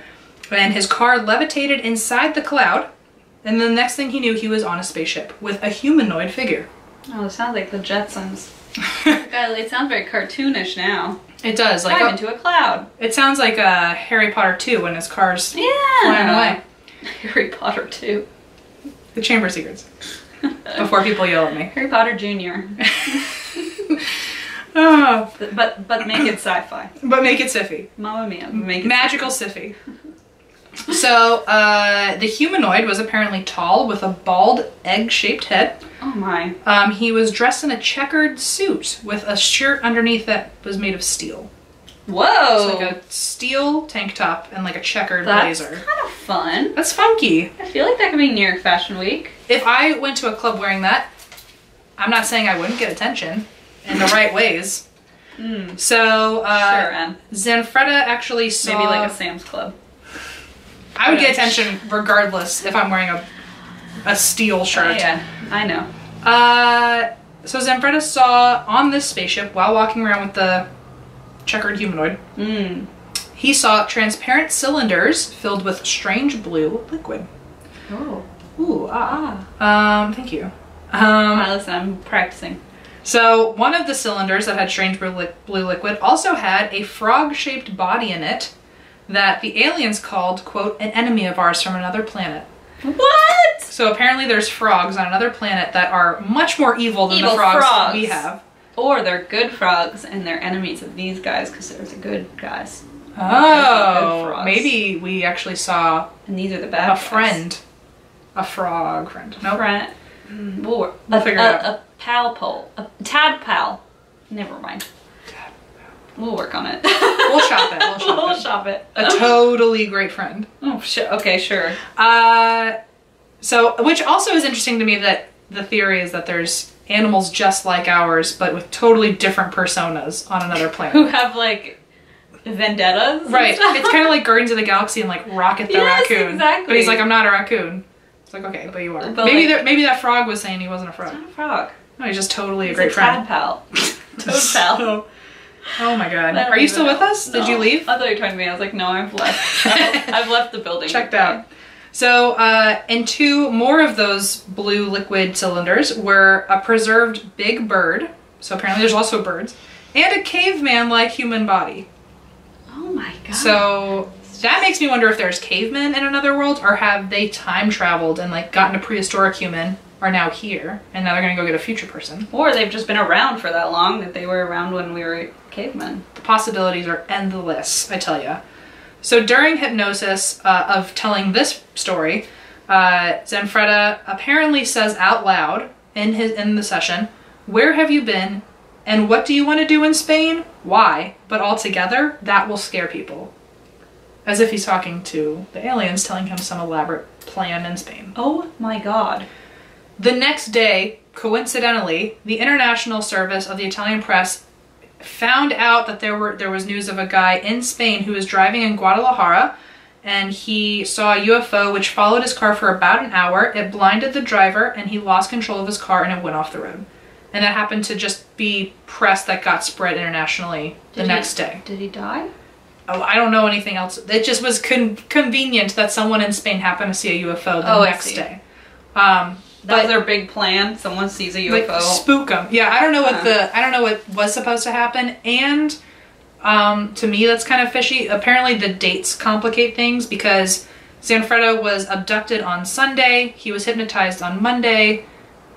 S1: and his car levitated inside the cloud. And the next thing he knew, he was on a spaceship with a humanoid figure.
S2: Oh, it sounds like the Jetsons. God, it sounds very cartoonish now.
S1: It does. Like a-
S2: into a cloud.
S1: It sounds like uh, Harry Potter 2 when his car's
S2: Yeah.
S1: flying away.
S2: Harry Potter 2.
S1: The Chamber of Secrets. Before people yell at me.
S2: Harry Potter Junior.
S1: Oh,
S2: But but, but make it sci-fi.
S1: but make it siffy.
S2: Mamma mia. Make it
S1: Magical siffy. So, uh, the humanoid was apparently tall with a bald egg shaped head.
S2: Oh my.
S1: Um, he was dressed in a checkered suit with a shirt underneath that was made of steel.
S2: Whoa.
S1: It's like a steel tank top and like a checkered
S2: That's
S1: blazer.
S2: kind of fun.
S1: That's funky.
S2: I feel like that could be New York Fashion Week.
S1: If I went to a club wearing that, I'm not saying I wouldn't get attention in the right ways.
S2: Mm.
S1: So, uh,
S2: sure, Em.
S1: Zanfretta actually saw.
S2: Maybe like a Sam's Club.
S1: I would get attention regardless if I'm wearing a a steel shirt.
S2: Yeah, I know.
S1: Uh, so Zanfretta saw on this spaceship while walking around with the checkered humanoid.
S2: Mm.
S1: He saw transparent cylinders filled with strange blue liquid.
S2: Oh.
S1: Ooh, ah.
S2: Ah.
S1: Um, thank you. Um,
S2: listen, I'm practicing.
S1: so one of the cylinders that had strange blue, li- blue liquid also had a frog-shaped body in it that the aliens called, quote, an enemy of ours from another planet.
S2: What?
S1: So apparently there's frogs on another planet that are much more evil than
S2: Evil
S1: the frogs,
S2: frogs.
S1: we have.
S2: Or they're good frogs and they're enemies of these guys because they're the good guys.
S1: Oh,
S2: frogs.
S1: maybe we actually saw
S2: And these are the bad
S1: a
S2: guys.
S1: friend. A frog friend. No,
S2: Friend. Mm, We'll,
S1: We'll
S2: a,
S1: figure it
S2: a,
S1: out.
S2: A pal pole. A tadpole. Never mind. We'll work on it.
S1: We'll shop it, we'll shop
S2: we'll
S1: it.
S2: shop it.
S1: a totally great friend.
S2: Oh, shit. Okay, sure.
S1: Uh, so, which also is interesting to me that the theory is that there's animals just like ours, but with totally different personas on another planet.
S2: Who have like vendettas?
S1: Right. It's kind of like Guardians of the Galaxy and like Rocket the
S2: Yes,
S1: raccoon.
S2: exactly.
S1: But he's like, I'm not a raccoon. It's like, okay, but you are.
S2: But,
S1: maybe
S2: like-
S1: that maybe that frog was saying he wasn't a frog.
S2: Not a frog.
S1: No, he's just totally a
S2: He's
S1: great
S2: a
S1: friend.
S2: tadpole. Toad pal.
S1: So- oh my god. Are you still with us? Did you leave?
S2: I thought you were talking to me. I was like, no, I've left. I've left the building.
S1: checked out. So, uh, and two more of those blue liquid cylinders were a preserved big bird. So apparently, there's also birds and a caveman-like human body.
S2: Oh my god.
S1: So that makes me wonder if there's cavemen in another world, or have they time traveled and like gotten a prehistoric human, are now here, and now they're gonna go get a future person.
S2: Or they've just been around for that long that they were around when we were cavemen.
S1: The possibilities are endless, I tell ya. So during hypnosis uh, of telling this story, Uh, Zanfretta apparently says out loud in his in the session, "Where have you been, and what do you want to do in Spain? Why? But altogether, that will scare people." As if he's talking to the aliens, telling him some elaborate plan in Spain.
S2: Oh my god.
S1: The next day, coincidentally, the international service of the Italian press found out that there were there was news of a guy in Spain who was driving in Guadalajara and he saw a UFO which followed his car for about an hour. It blinded the driver and he lost control of his car and it went off the road. And that happened to just be press that got spread internationally the
S2: he-
S1: next day.
S2: Did he die?
S1: Oh, I don't know anything else. It just was con- convenient that someone in Spain happened to see a UFO the
S2: Oh,
S1: next day. Um,
S2: That was their big plan. Someone sees a
S1: like
S2: UFO.
S1: spook them. Yeah, I don't know what
S2: Huh.
S1: the I don't know what was supposed to happen, and um, to me that's kind of fishy. Apparently, the dates complicate things because Zanfretta was abducted on Sunday. He was hypnotized on Monday,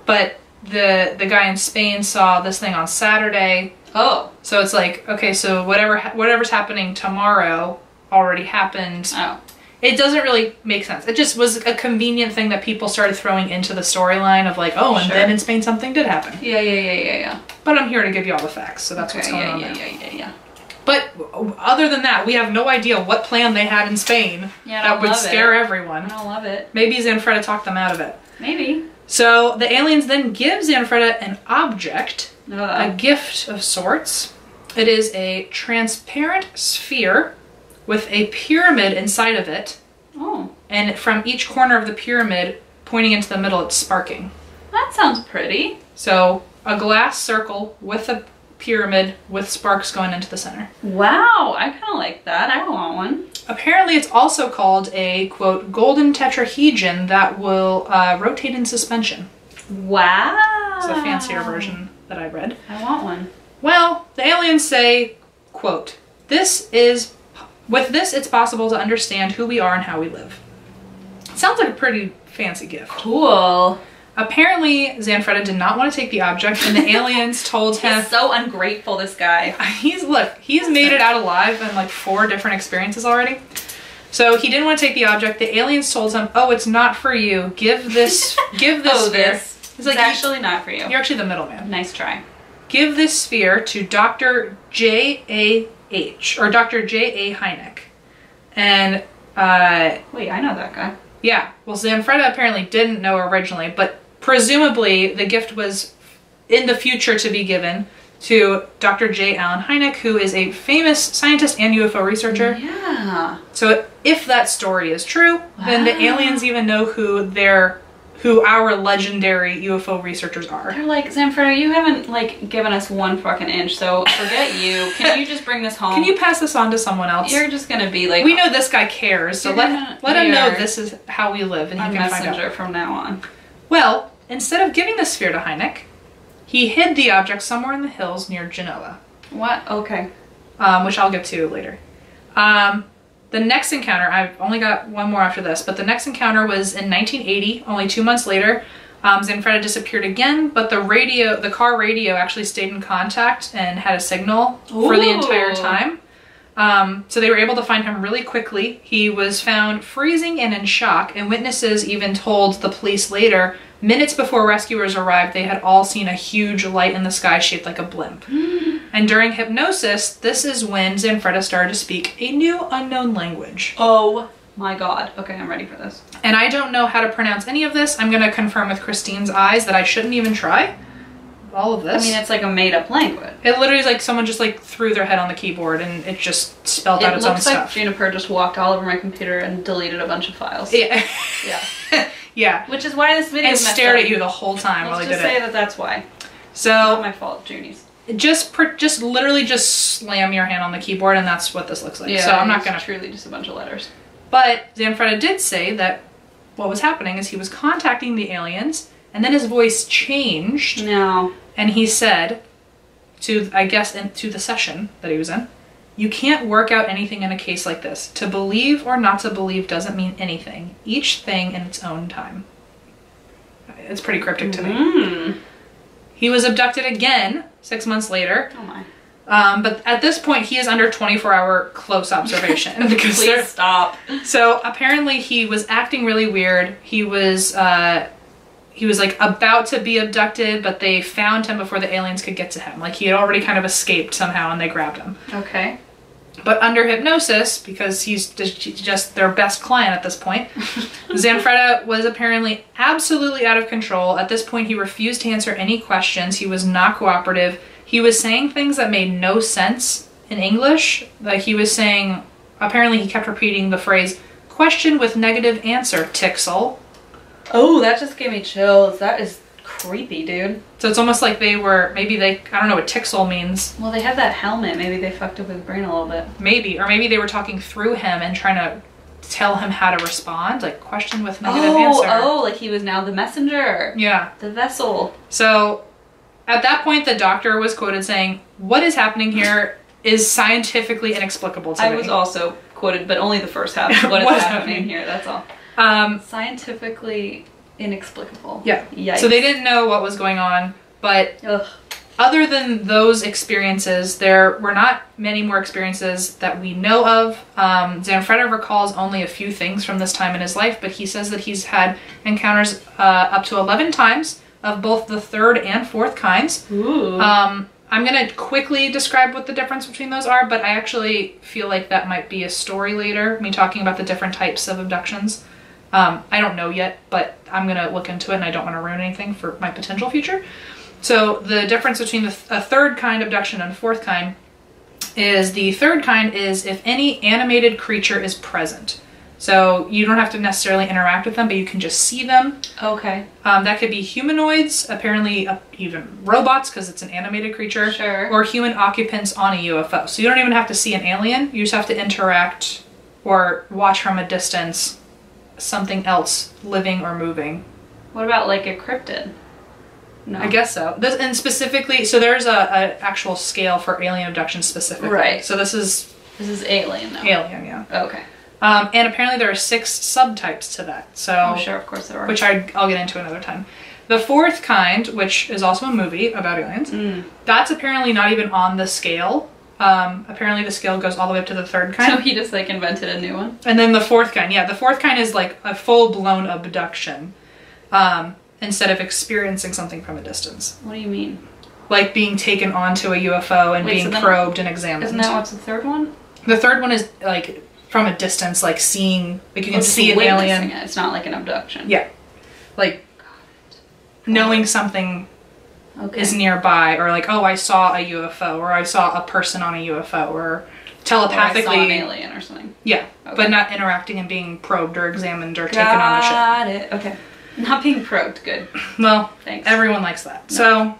S1: but the the guy in Spain saw this thing on Saturday.
S2: oh.
S1: So it's like okay, so whatever whatever's happening tomorrow already happened.
S2: Oh.
S1: It doesn't really make sense. It just was a convenient thing that people started throwing into the storyline of like, oh, and
S2: Sure.
S1: then in Spain something did happen.
S2: Yeah, yeah, yeah, yeah, yeah.
S1: But I'm here to give you all the facts, so that's what's going
S2: yeah,
S1: on
S2: yeah,
S1: there.
S2: yeah, yeah, yeah.
S1: But other than that, we have no idea what plan they had in Spain
S2: Yeah,
S1: that would scare
S2: it. I don't love it.
S1: Maybe Zanfretta talked them out of it.
S2: Maybe.
S1: So the aliens then give Zanfretta an object, a
S2: Uh,
S1: gift of sorts. It is a transparent sphere with a pyramid inside of it,
S2: oh,
S1: and from each corner of the pyramid, pointing into the middle, it's sparking.
S2: that sounds pretty.
S1: So a glass circle with a pyramid with sparks going into the center.
S2: Wow, I kind of like that. I want one.
S1: Apparently, it's also called a quote golden tetrahedron that will uh, rotate in suspension.
S2: Wow.
S1: It's a fancier version that I read.
S2: I want one.
S1: Well, the aliens say, quote, this is, with this, it's possible to understand who we are and how we live. Sounds like a pretty fancy gift.
S2: Cool.
S1: Apparently, Zanfretta did not want to take the object, and the aliens told him,
S2: He's so ungrateful, this guy.
S1: he's look he's made it out alive in like four different experiences already so he didn't want to take the object the aliens told him oh it's not for you give this give this
S2: oh,
S1: sphere
S2: this. It's
S1: like,
S2: actually not for you.
S1: you're actually the middleman
S2: Nice try.
S1: give this sphere to dr j-a-h or dr j-a hynek and uh
S2: Wait, I know that guy.
S1: yeah well zanfretta apparently didn't know originally but presumably the gift was in the future to be given to Dr. J. Allen Hynek, who is a famous scientist and UFO researcher.
S2: Yeah.
S1: So if that story is true, then the aliens even know who their who our legendary UFO researchers are.
S2: They're like, Zanfretta, you haven't like given us one fucking inch, so forget you. Can you just bring this home?
S1: Can you pass this on to someone else?
S2: You're just gonna be like
S1: we know this guy cares, so let
S2: gonna-
S1: let him know this is how we live, and he can find out.
S2: messenger from now on.
S1: Well, instead of giving the sphere to Hynek, he hid the object somewhere in the hills near Genoa.
S2: What? Okay.
S1: um, which I'll get to later. Um, the next encounter, I've only got one more after this, but the next encounter was in 1980, only two months later. Um, Zanfretta disappeared again, but the radio, the car radio actually stayed in contact and had a signal for the entire time. Um, so they were able to find him really quickly. He was found freezing and in shock, and witnesses even told the police later, minutes before rescuers arrived, they had all seen a huge light in the sky shaped like a blimp. And during hypnosis, this is when Zanfretta started to speak a new unknown language.
S2: Oh my god. Okay, I'm ready for this.
S1: And I don't know how to pronounce any of this. I'm going to confirm with Christine's eyes that I shouldn't even try all of this.
S2: I mean, it's like a made up language.
S1: it literally is like someone just like threw their head on the keyboard and it just spelled out its own stuff.
S2: It looks like. Juniper just walked all over my computer and deleted a bunch of files.
S1: yeah.
S2: Yeah.
S1: yeah.
S2: Which is why this video
S1: And
S2: is
S1: stared
S2: up.
S1: at you the whole time while
S2: Let's
S1: he
S2: just
S1: did
S2: say that that's why. Not
S1: So
S2: my fault, Junies.
S1: just just literally just slam your hand on the keyboard and that's what this looks like. Yeah, so I'm not gonna
S2: truly just a bunch of letters.
S1: But Zanfretta did say that what was happening is he was contacting the aliens, and then his voice changed,
S2: No.
S1: and he said to, I guess, in, to the session that he was in, you can't work out anything in a case like this. To believe or not to believe doesn't mean anything. Each thing in its own time. It's pretty cryptic to me.
S2: Mm.
S1: He was abducted again six months later.
S2: Oh my.
S1: Um, but at this point, he is under 24 hour close observation because
S2: Please stop.
S1: so apparently he was acting really weird. He was uh, he was like about to be abducted, but they found him before the aliens could get to him. Like he had already kind of escaped somehow, and they grabbed him.
S2: Okay.
S1: But under hypnosis, because he's just, just their best client at this point, Zanfretta was apparently absolutely out of control. At this point, he refused to answer any questions. He was not cooperative. He was saying things that made no sense in English. Like he was saying, apparently, he kept repeating the phrase, question with negative answer, Tixel.
S2: Oh, that just gave me chills. That is creepy, dude.
S1: So it's almost like they were, maybe they, I don't know what Tixel means.
S2: Well, they have that helmet. Maybe they fucked up his brain a little bit.
S1: Maybe. Or maybe they were talking through him and trying to tell him how to respond. Like, question with negative
S2: Oh,
S1: answer.
S2: oh, like he was now the messenger,
S1: Yeah.
S2: the vessel.
S1: So at that point, the doctor was quoted saying, What is happening here is scientifically inexplicable to
S2: I
S1: me.
S2: was also quoted, but only the first half. What is
S1: What is
S2: happening
S1: happening?
S2: here? That's all.
S1: um,
S2: Scientifically inexplicable.
S1: yeah.
S2: Yikes.
S1: So they didn't know what was going on, but
S2: Ugh.
S1: other than those experiences, there were not many more experiences that we know of. Um, Zanfretta recalls only a few things from this time in his life, but he says that he's had encounters uh, up to 11 times of both the third and fourth kinds.
S2: Ooh.
S1: Um, I'm gonna quickly describe what the difference between those are, but I actually feel like that might be a story later, me talking about the different types of abductions. Um, I don't know yet, but I'm gonna look into it and I don't want to ruin anything for my potential future. So the difference between the th- a third kind abduction and fourth kind is the third kind is if any animated creature is present. So you don't have to necessarily interact with them, but you can just see them.
S2: okay.
S1: Um, that could be humanoids, apparently uh, even robots because it's an animated creature,
S2: Sure.
S1: or human occupants on a UFO. So you don't even have to see an alien. You just have to interact or watch from a distance something else living or moving.
S2: What about like a cryptid? No.
S1: I guess so. This, and specifically, so there's a, a actual scale for alien abduction specifically.
S2: Right.
S1: So this is
S2: This is alien though.
S1: alien, yeah.
S2: Okay.
S1: Um, and apparently there are six subtypes to that. So
S2: Oh, sure. Of course there are.
S1: which I, I'll get into another time. The fourth kind, which is also a movie about aliens,
S2: Mm.
S1: that's apparently not even on the scale. Um, apparently the scale goes all the way up to the third kind.
S2: So he just like invented a new one.
S1: and then the fourth kind, yeah, the fourth kind is like a full blown abduction um, instead of experiencing something from a distance.
S2: What do you mean?
S1: Like being taken onto a UFO and
S2: Wait,
S1: being
S2: so
S1: probed and examined.
S2: Isn't that what's the third one?
S1: the third one is like from a distance, like seeing, like you
S2: Oh,
S1: can
S2: just
S1: see an alien.
S2: It. It's not like an abduction.
S1: Yeah. Like knowing something
S2: Okay.
S1: is nearby or like oh i saw a ufo or i saw a person on a ufo or
S2: Or I
S1: telepathically
S2: saw an alien or something.
S1: yeah
S2: Okay.
S1: but not interacting and being probed or examined or taken on the ship
S2: Got it. Okay. Not being probed. Good.
S1: well
S2: Thanks.
S1: everyone likes that so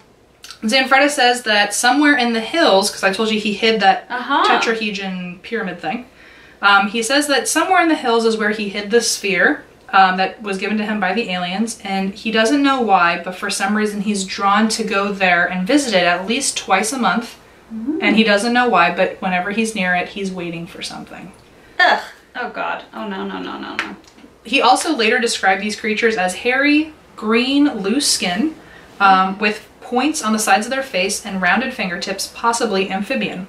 S1: zanfretta says that somewhere in the hills because i told you he hid that
S2: Uh-huh.
S1: tetrahedron pyramid thing um, he says that somewhere in the hills is where he hid the sphere um, that was given to him by the aliens, and he doesn't know why, but for some reason he's drawn to go there and visit it at least twice a month. And he doesn't know why, but whenever he's near it, he's waiting for something.
S2: Ugh. Oh God. Oh no no no no no.
S1: He also later described these creatures as hairy, green, loose skin, um, with points on the sides of their face and rounded fingertips, possibly amphibian.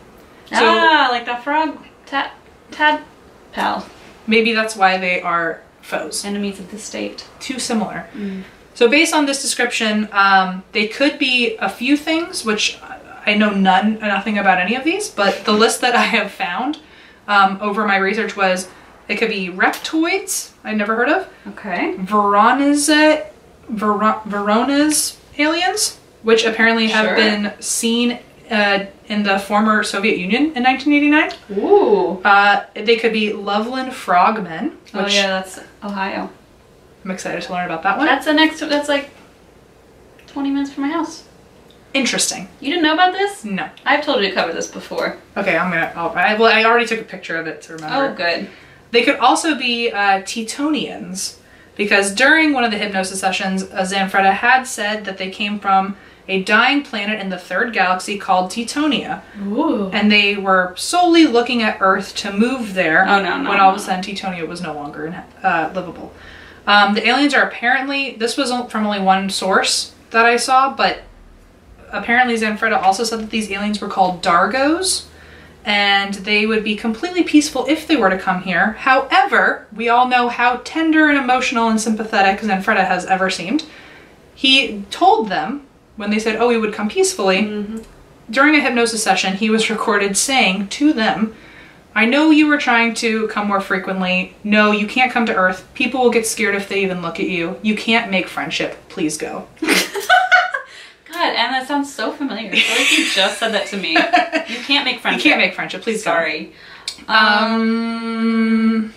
S1: So
S2: ah, like that frog. Tad. Tad. Pal.
S1: maybe that's why they are foes.
S2: Enemies of the state.
S1: too similar. So based on this description, um, they could be a few things, which I know none, nothing about any of these, but the list that I have found um, over my research was it could be reptoids, I'd never heard of,
S2: Okay.
S1: Voronezh, Ver- Voronezh aliens, which apparently have
S2: Sure.
S1: been seen uh, in the former Soviet Union in 1989.
S2: Ooh.
S1: Uh, they could be Loveland frogmen, which
S2: oh yeah, that's Ohio.
S1: I'm excited to learn about that one.
S2: That's the next. That's like twenty minutes from my house.
S1: Interesting.
S2: You didn't know about this?
S1: No.
S2: I've told you to cover this before.
S1: Okay, I'm gonna. I'll, I, well, I already took a picture of it to remember.
S2: Oh, good.
S1: They could also be uh, Tetonians, because during one of the hypnosis sessions, uh, Zanfretta had said that they came from a dying planet in the third galaxy called Tetonia,
S2: Ooh.
S1: and they were solely looking at Earth to move there.
S2: Oh, no, no,
S1: When all of a sudden Tetonia was no longer in, uh, livable. Um, the aliens are apparently. This was from only one source that I saw, but apparently Zanfretta also said that these aliens were called Dargos, and they would be completely peaceful if they were to come here. However, we all know how tender and emotional and sympathetic Zanfretta has ever seemed. He told them when they said, "Oh, we would come peacefully." Mm-hmm. During a hypnosis session, he was recorded saying to them, I know you were trying to come more frequently. No, you can't come to Earth. People will get scared if they even look at you. You can't make friendship. Please go.
S2: God, and that sounds so familiar. I feel like you just said that to me. You can't make
S1: You
S2: friendship.
S1: can't make friendship. Please
S2: Sorry.
S1: Um,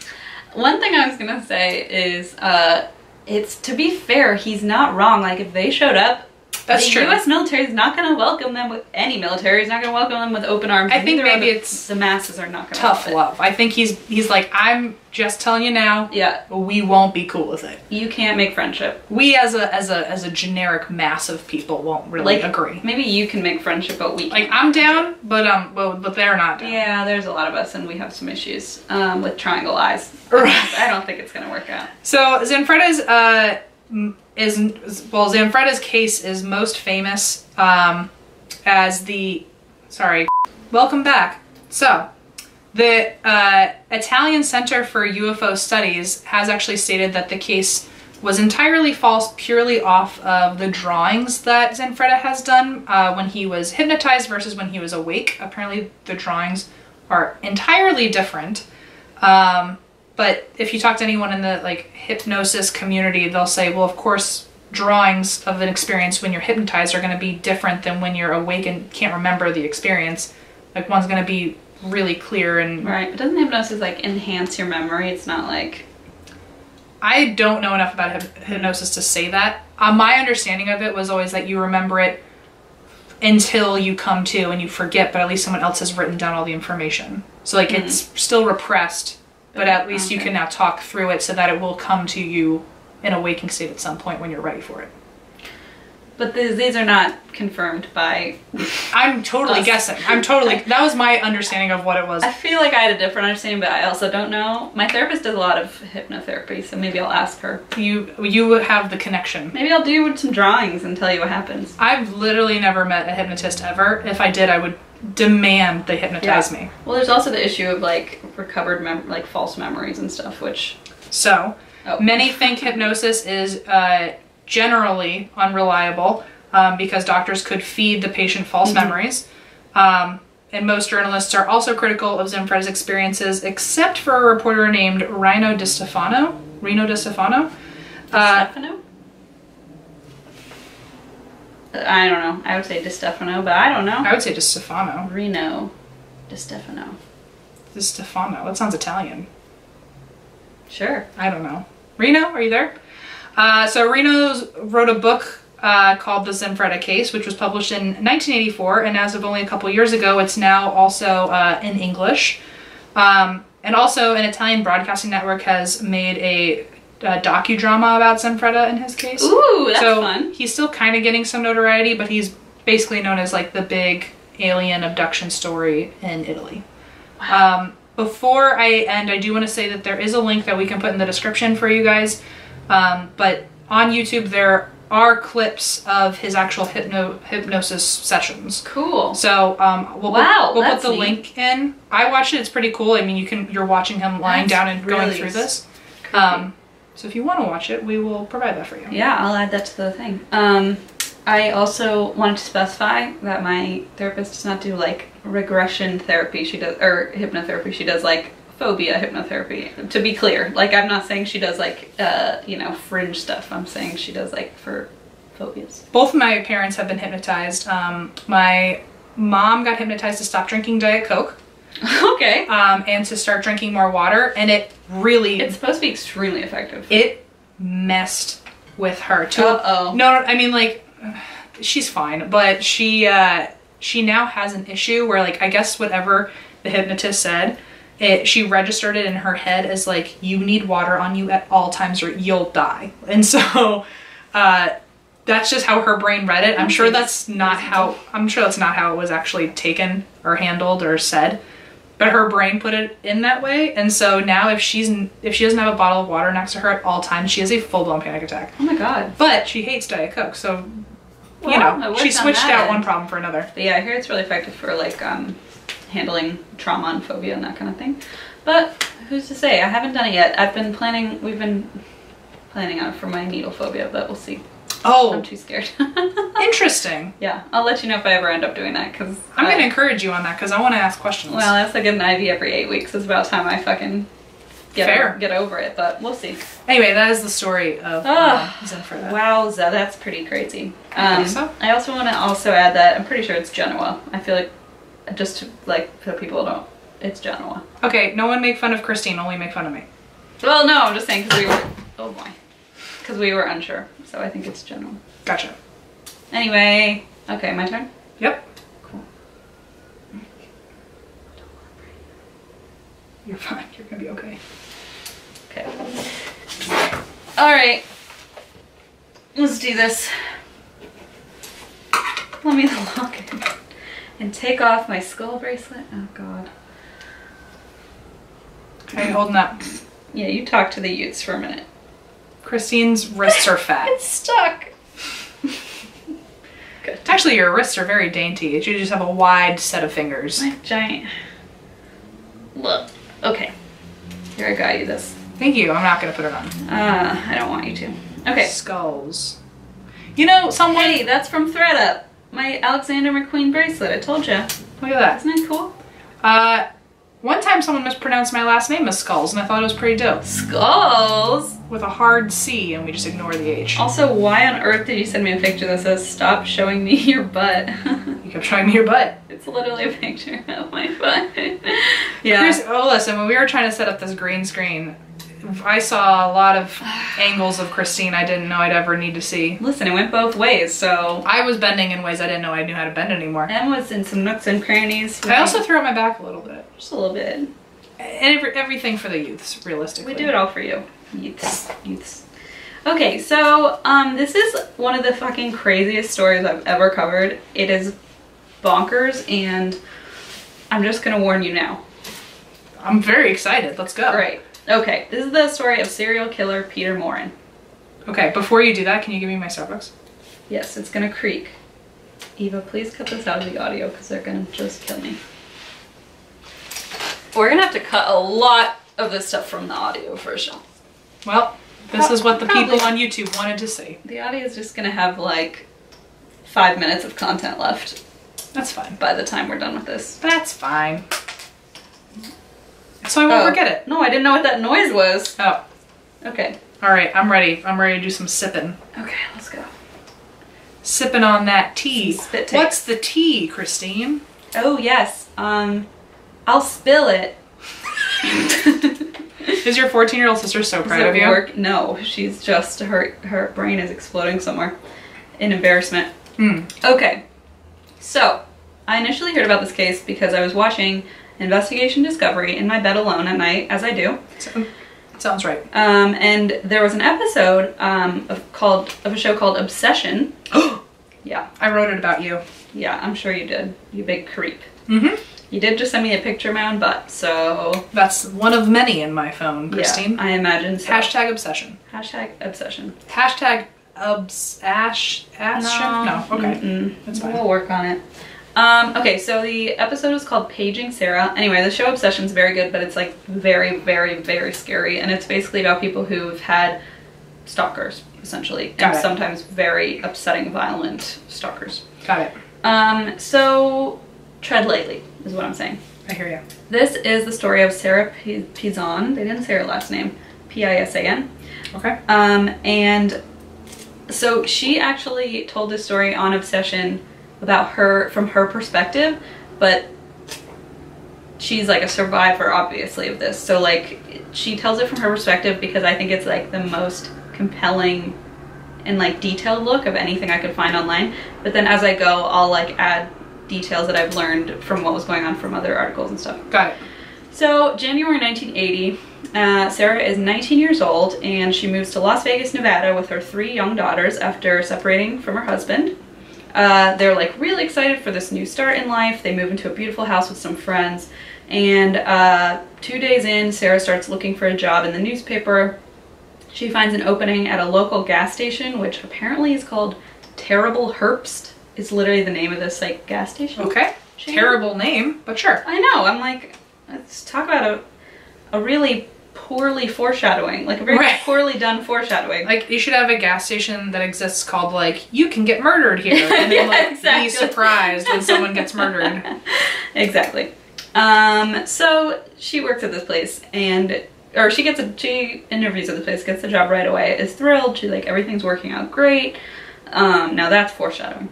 S2: One thing I was gonna say is, uh, it's to be fair, he's not wrong. Like if they showed up,
S1: That's
S2: the
S1: true.
S2: U.S. military is not gonna welcome them with any military is not gonna welcome them with open arms.
S1: I think
S2: neither
S1: maybe
S2: the,
S1: it's
S2: the masses are not gonna
S1: tough
S2: love.
S1: I think he's he's like, I'm just telling you now.
S2: Yeah,
S1: We won't be cool with it.
S2: you can't make friendship.
S1: We as a as a as a generic mass of people won't really
S2: Like
S1: agree.
S2: Maybe you can make friendship, but we
S1: Like. I'm down, but um, well, but they're not down.
S2: Yeah, there's a lot of us, and we have some issues um, with triangle eyes.
S1: Right.
S2: I don't think it's gonna work out.
S1: So Zanfretta's uh is well Zanfretta's case is most famous um as the sorry welcome back. So the uh, Italian Center for UFO Studies has actually stated that the case was entirely false purely off of the drawings that Zanfretta has done uh, when he was hypnotized versus when he was awake. Apparently, the drawings are entirely different. Um, but if you talk to anyone in the like hypnosis community, they'll say, well, of course, drawings of an experience when you're hypnotized are going to be different than when you're awake and can't remember the experience. Like one's going to be really clear and
S2: Right, but doesn't hypnosis like enhance your memory? It's not like
S1: I don't know enough about hyp- hypnosis to say that. Uh, my understanding of it was always that you remember it until you come to and you forget, but at least someone else has written down all the information. So like it's still repressed, but at least you can now talk through it so that it will come to you in a waking state at some point when you're ready for it.
S2: But these, these are not confirmed by.
S1: I'm totally
S2: Us.
S1: guessing. I'm totally. That was my understanding of what it was.
S2: I feel like I had a different understanding, but I also don't know. My therapist does a lot of hypnotherapy, so maybe I'll ask her.
S1: You you have the connection.
S2: Maybe I'll do some drawings and tell you what happens.
S1: I've literally never met a hypnotist ever. If I did, I would demand they hypnotize me.
S2: Well, there's also the issue of like recovered mem- like false memories and stuff, which
S1: So,
S2: Oh.
S1: many think hypnosis is uh, generally unreliable um, because doctors could feed the patient false memories. Um, and most journalists are also critical of Zenfred's experiences, except for a reporter named Rino Di Stefano. Rino Di Stefano. Uh,
S2: Stefano. I don't know. I would say Di Stefano, but I don't know.
S1: I would say Di Stefano.
S2: Rino Di Stefano.
S1: Di Stefano. That sounds Italian.
S2: Sure.
S1: I don't know. Rino, are you there? Uh, so Rino's wrote a book uh, called The Zanfretta Case, which was published in 1984, and as of only a couple years ago, it's now also uh, in English. Um, and also, an Italian broadcasting network has made a, a docudrama about Zanfretta in his case.
S2: Ooh, that's
S1: so
S2: fun.
S1: he's still kind of getting some notoriety, but he's basically known as like the big alien abduction story in Italy. Um, before I end, I do want to say that there is a link that we can put in the description for you guys. Um, but on YouTube, there are clips of his actual hypno- hypnosis sessions.
S2: Cool.
S1: So um, we'll,
S2: Wow,
S1: put, we'll put the
S2: neat.
S1: link in. I watched it; it's pretty cool. I mean, you can you're watching him lying
S2: That's
S1: down and going through this. Um, so if you want to watch it, we will provide that for you.
S2: Yeah, I'll add that to the thing. Um, I also wanted to specify that my therapist does not do like regression therapy. She does or hypnotherapy. She does like phobia hypnotherapy. To be clear, like I'm not saying she does like uh, you know fringe stuff. I'm saying she does like for phobias.
S1: both of my parents have been hypnotized. Um, my mom got hypnotized to stop drinking Diet Coke
S2: okay.
S1: um, and to start drinking more water, and it really
S2: It's supposed to be extremely effective.
S1: it messed with her. To
S2: Uh-oh.
S1: no, no, I mean like she's fine, but she uh, she now has an issue where like I guess whatever the hypnotist said. It, she registered it in her head as like you need water on you at all times or you'll die and so uh, that's just how her brain read it i'm sure that's not how i'm sure that's not how it was actually taken or handled or said but her brain put it in that way and so now if she's if she doesn't have a bottle of water next to her at all times she has a full-blown panic attack
S2: oh my god.
S1: but she hates diet coke so you
S2: Well, I
S1: know, she switched out one problem for another.
S2: But yeah, I hear it's really effective for like um, handling trauma and phobia and that kind of thing. But who's to say? I haven't done it yet. I've been planning. We've been planning on it for my needle phobia, but we'll see. I'm
S1: Oh,
S2: too scared.
S1: interesting.
S2: yeah, I'll let you know if I ever end up doing that because
S1: I'm gonna encourage you on that because I want to ask questions.
S2: Well, that's like an IV every eight weeks. It's about time I fucking get
S1: Fair.
S2: get over it. But we'll see.
S1: anyway, that is the story of uh, Zanfretta.
S2: Wowza, that's pretty crazy.
S1: I
S2: Um,
S1: think so.
S2: I also want to also add that I'm pretty sure it's Genoa. I feel like just to, like so people don't. It's Genoa.
S1: Okay, no one make fun of Christine, only make fun of me.
S2: Well, no, I'm just saying because we were. Oh boy, because we were unsure. So I think it's general.
S1: Gotcha.
S2: Anyway, okay, my turn.
S1: Yep.
S2: Cool.
S1: You're fine. You're gonna be okay.
S2: Okay. All right. Let's do this. Let me lock it and take off my skull bracelet. Oh God.
S1: How you holding up?
S2: Yeah, you talk to the youths for a minute.
S1: Christine's wrists are fat.
S2: It's stuck. Good.
S1: Actually, your wrists are very dainty. You just have a wide set of fingers.
S2: My giant. Look. Okay. Here, I got you this.
S1: Thank you. I'm not gonna put it on.
S2: Uh, I don't want you to. Okay.
S1: Skulls. You know, someone.
S2: Hey, that's from thredUP. My Alexander McQueen bracelet. I told you.
S1: Look at that.
S2: Isn't that cool?
S1: Uh, one time someone mispronounced my last name as Skulls, and I thought it was pretty dope.
S2: Skulls.
S1: With a hard C, and we just ignore the H.
S2: Also, why on earth did you send me a picture that says "Stop showing me your butt"?
S1: You kept showing me your butt.
S2: it's literally a picture of my butt. yeah.
S1: Chris, oh, listen, when we were trying to set up this green screen, I saw a lot of angles of Christine I didn't know I'd ever need to see.
S2: Listen, it went both ways. So
S1: I was bending in ways I didn't know I knew how to bend anymore.
S2: And was in some nooks and crannies.
S1: I also threw out my back a little bit.
S2: Just a little bit.
S1: Every, everything for the youths, realistically.
S2: We do it all for you, youths. Youths. Okay, so um, this is one of the fucking craziest stories I've ever covered. It is bonkers, and I'm just gonna warn you now.
S1: I'm very excited. Let's go.
S2: Right. Okay, this is the story of serial killer Peter Morin.
S1: Okay, before you do that, can you give me my Starbucks?
S2: Yes, it's gonna creak. Eva, please cut this out of the audio because they're gonna just kill me. We're gonna have to cut a lot of this stuff from the audio version.
S1: Well, this is what the people on YouTube wanted to see.
S2: The audio is just gonna have like five minutes of content left
S1: That's fine.
S2: by the time we're done with this.
S1: That's fine. So I won't
S2: Oh.
S1: forget it.
S2: No, I didn't know what that noise was.
S1: Oh,
S2: Okay.
S1: all right. I'm ready. I'm ready to do some sipping.
S2: Okay, let's go.
S1: Sipping on that tea.
S2: Spit.
S1: What's the tea, Christine?
S2: Oh yes. Um, I'll spill it.
S1: Is your 14 year old sister so proud of you?
S2: work? No, she's just her her brain is exploding somewhere in embarrassment.
S1: Hmm.
S2: Okay, so I initially heard about this case because I was watching Investigation Discovery in my bed alone at night, as I do.
S1: So- sounds right.
S2: Um, and there was an episode um, of called of a show called Obsession. yeah,
S1: I wrote it about you.
S2: yeah, I'm sure you did. You big creep.
S1: Mm-hmm.
S2: You did just send me a picture of my own butt, so
S1: That's one of many in my phone, Christine.
S2: yeah, I imagine so.
S1: Hashtag obsession.
S2: Hashtag obsession.
S1: Hashtag obs ash ash. No. Okay.
S2: Mm-mm.
S1: That's fine.
S2: We'll work on it. Um, okay, so the episode was called Paging Sarah. Anyway, the show Obsession's very good, but it's like very, very, very scary, and it's basically about people who've had stalkers, essentially,
S1: Got
S2: and
S1: it.
S2: sometimes very upsetting, violent stalkers.
S1: Got it.
S2: Um, so tread lightly is what I'm saying.
S1: I hear you.
S2: This is the story of Sarah P- Pisan. They didn't say her last name. P-I-S-A-N.
S1: Okay.
S2: Um, and so she actually told this story on Obsession about her from her perspective, but she's like a survivor, obviously, of this. So like she tells it from her perspective because I think it's like the most compelling and like detailed look of anything I could find online. But then as I go, I'll like add details that I've learned from what was going on from other articles and stuff.
S1: Got it.
S2: So, January 1980, uh, Sarah is 19 years old and she moves to Las Vegas, Nevada with her three young daughters after separating from her husband. Uh, they're like really excited for this new start in life. They move into a beautiful house with some friends. And uh, two days in, Sarah starts looking for a job in the newspaper. She finds an opening at a local gas station, which apparently is called Terrible Herbst is literally the name of this like gas station.
S1: Okay. Terrible name, but sure.
S2: I know. I'm like, let's talk about a, a really poorly foreshadowing, like a very
S1: Right.
S2: poorly done foreshadowing.
S1: Like you should have a gas station that exists called like you can get murdered here, and then
S2: Yeah,
S1: like
S2: exactly.
S1: be surprised when someone gets murdered.
S2: exactly. Um, so she works at this place and or she gets a she interviews at the place, gets the job right away, is thrilled, she like everything's working out great. Um, now that's foreshadowing.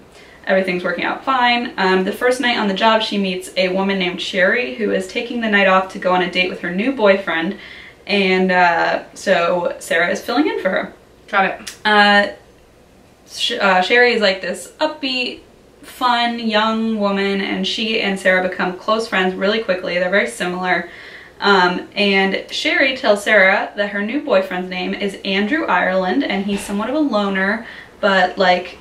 S2: Everything's working out fine. Um, the first night on the job, she meets a woman named Sherry who is taking the night off to go on a date with her new boyfriend, and uh, so Sarah is filling in for her.
S1: Got it.
S2: Uh, Sh- uh, Sherry is like this upbeat, fun young woman, and she and Sarah become close friends really quickly. They're very similar. Um, and Sherry tells Sarah that her new boyfriend's name is Andrew Ireland, and he's somewhat of a loner, but like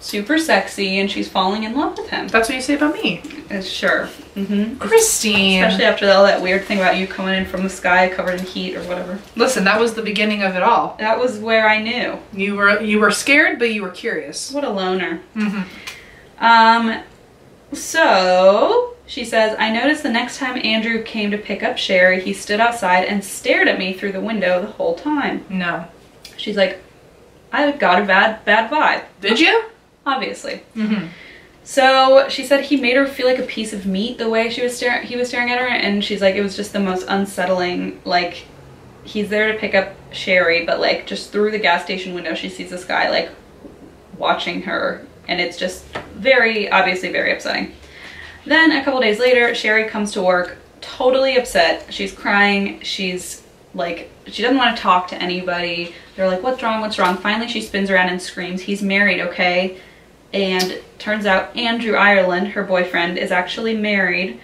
S2: super sexy, and she's falling in love with him.
S1: That's what you say about me,
S2: Uh, sure. hmm
S1: Christine.
S2: Especially after all that weird thing about you coming in from the sky covered in heat or whatever.
S1: Listen, that was the beginning of it all.
S2: That was where I knew.
S1: You were you were scared, but you were curious.
S2: What a loner.
S1: Mm-hmm.
S2: Um, so she says, I noticed the next time Andrew came to pick up Sherry, he stood outside and stared at me through the window the whole time.
S1: No.
S2: She's like, I got a bad, bad vibe,
S1: Did you?
S2: Obviously.
S1: Mm-hmm.
S2: So she said he made her feel like a piece of meat the way she was staring, he was staring at her, and she's like, it was just the most unsettling. Like, he's there to pick up Sherry, but like just through the gas station window, she sees this guy like watching her, and it's just very obviously very upsetting. Then a couple days later, Sherry comes to work totally upset. She's crying. She's like, she doesn't want to talk to anybody. They're like, what's wrong? What's wrong? Finally, she spins around and screams, he's married, okay? And turns out Andrew Ireland, her boyfriend, is actually married.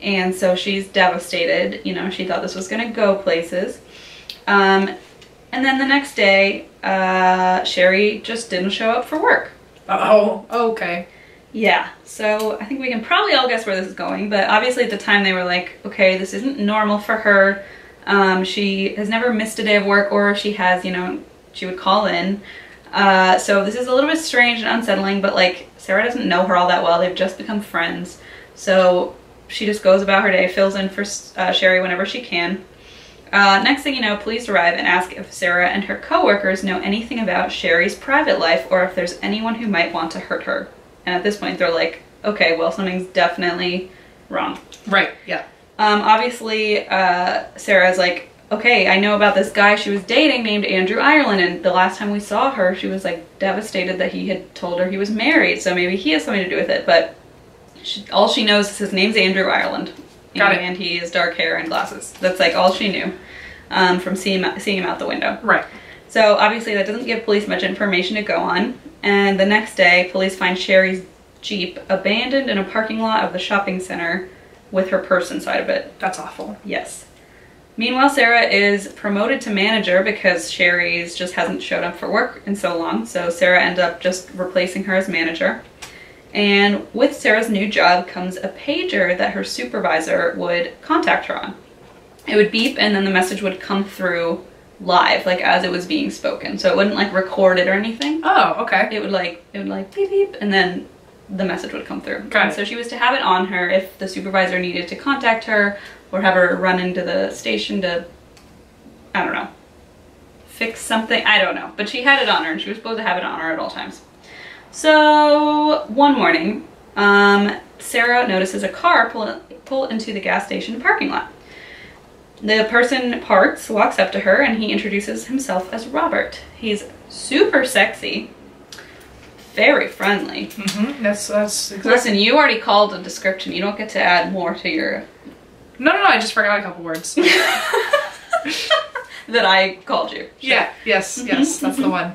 S2: And so she's devastated. You know, she thought this was going to go places. Um, and then the next day, uh, Sherry just didn't show up for work.
S1: Oh. Okay.
S2: Yeah, so I think we can probably all guess where this is going, but obviously at the time they were like, okay, this isn't normal for her. Um, she has never missed a day of work, or if she has, you know, she would call in. Uh, so this is a little bit strange and unsettling, but like Sarah doesn't know her all that well. They've just become friends. So she just goes about her day, fills in for uh, Sherry whenever she can. Uh, next thing you know, police arrive and ask if Sarah and her coworkers know anything about Sherry's private life or if there's anyone who might want to hurt her. And at this point, they're like, okay, well, something's definitely wrong.
S1: Right. Yeah.
S2: Um, obviously, uh, Sarah's like, okay, I know about this guy she was dating named Andrew Ireland, and the last time we saw her, she was like devastated that he had told her he was married, so maybe he has something to do with it. But she, all she knows is his name's Andrew Ireland,
S1: Got
S2: and,
S1: it.
S2: and he has dark hair and glasses. That's like all she knew um, from seeing seeing him out the window.
S1: Right.
S2: So obviously that doesn't give police much information to go on. And the next day, police find Sherry's Jeep abandoned in a parking lot of the shopping center with her purse inside of it.
S1: That's awful.
S2: Yes. Meanwhile, Sarah is promoted to manager because Sherry's just hasn't showed up for work in so long. So Sarah ended up just replacing her as manager. And with Sarah's new job comes a pager that her supervisor would contact her on. It would beep and then the message would come through live, like as it was being spoken. So it wouldn't like record it or anything.
S1: Oh. Okay.
S2: It would like it would like beep beep and then the message would come through.
S1: Got it.
S2: So she was to have it on her if the supervisor needed to contact her or have her run into the station to I don't know. Fix something. I don't know. But she had it on her and she was supposed to have it on her at all times. So one morning, um, Sarah notices a car pull, pull into the gas station parking lot. The person parks, walks up to her, and he introduces himself as Robert. He's super sexy, very friendly.
S1: Mm-hmm. That's that's exactly.
S2: Listen, you already called a description. You don't get to add more to your
S1: No, no, no. I just forgot a couple words.
S2: that I called you.
S1: yeah. Yes. Yes. That's the one.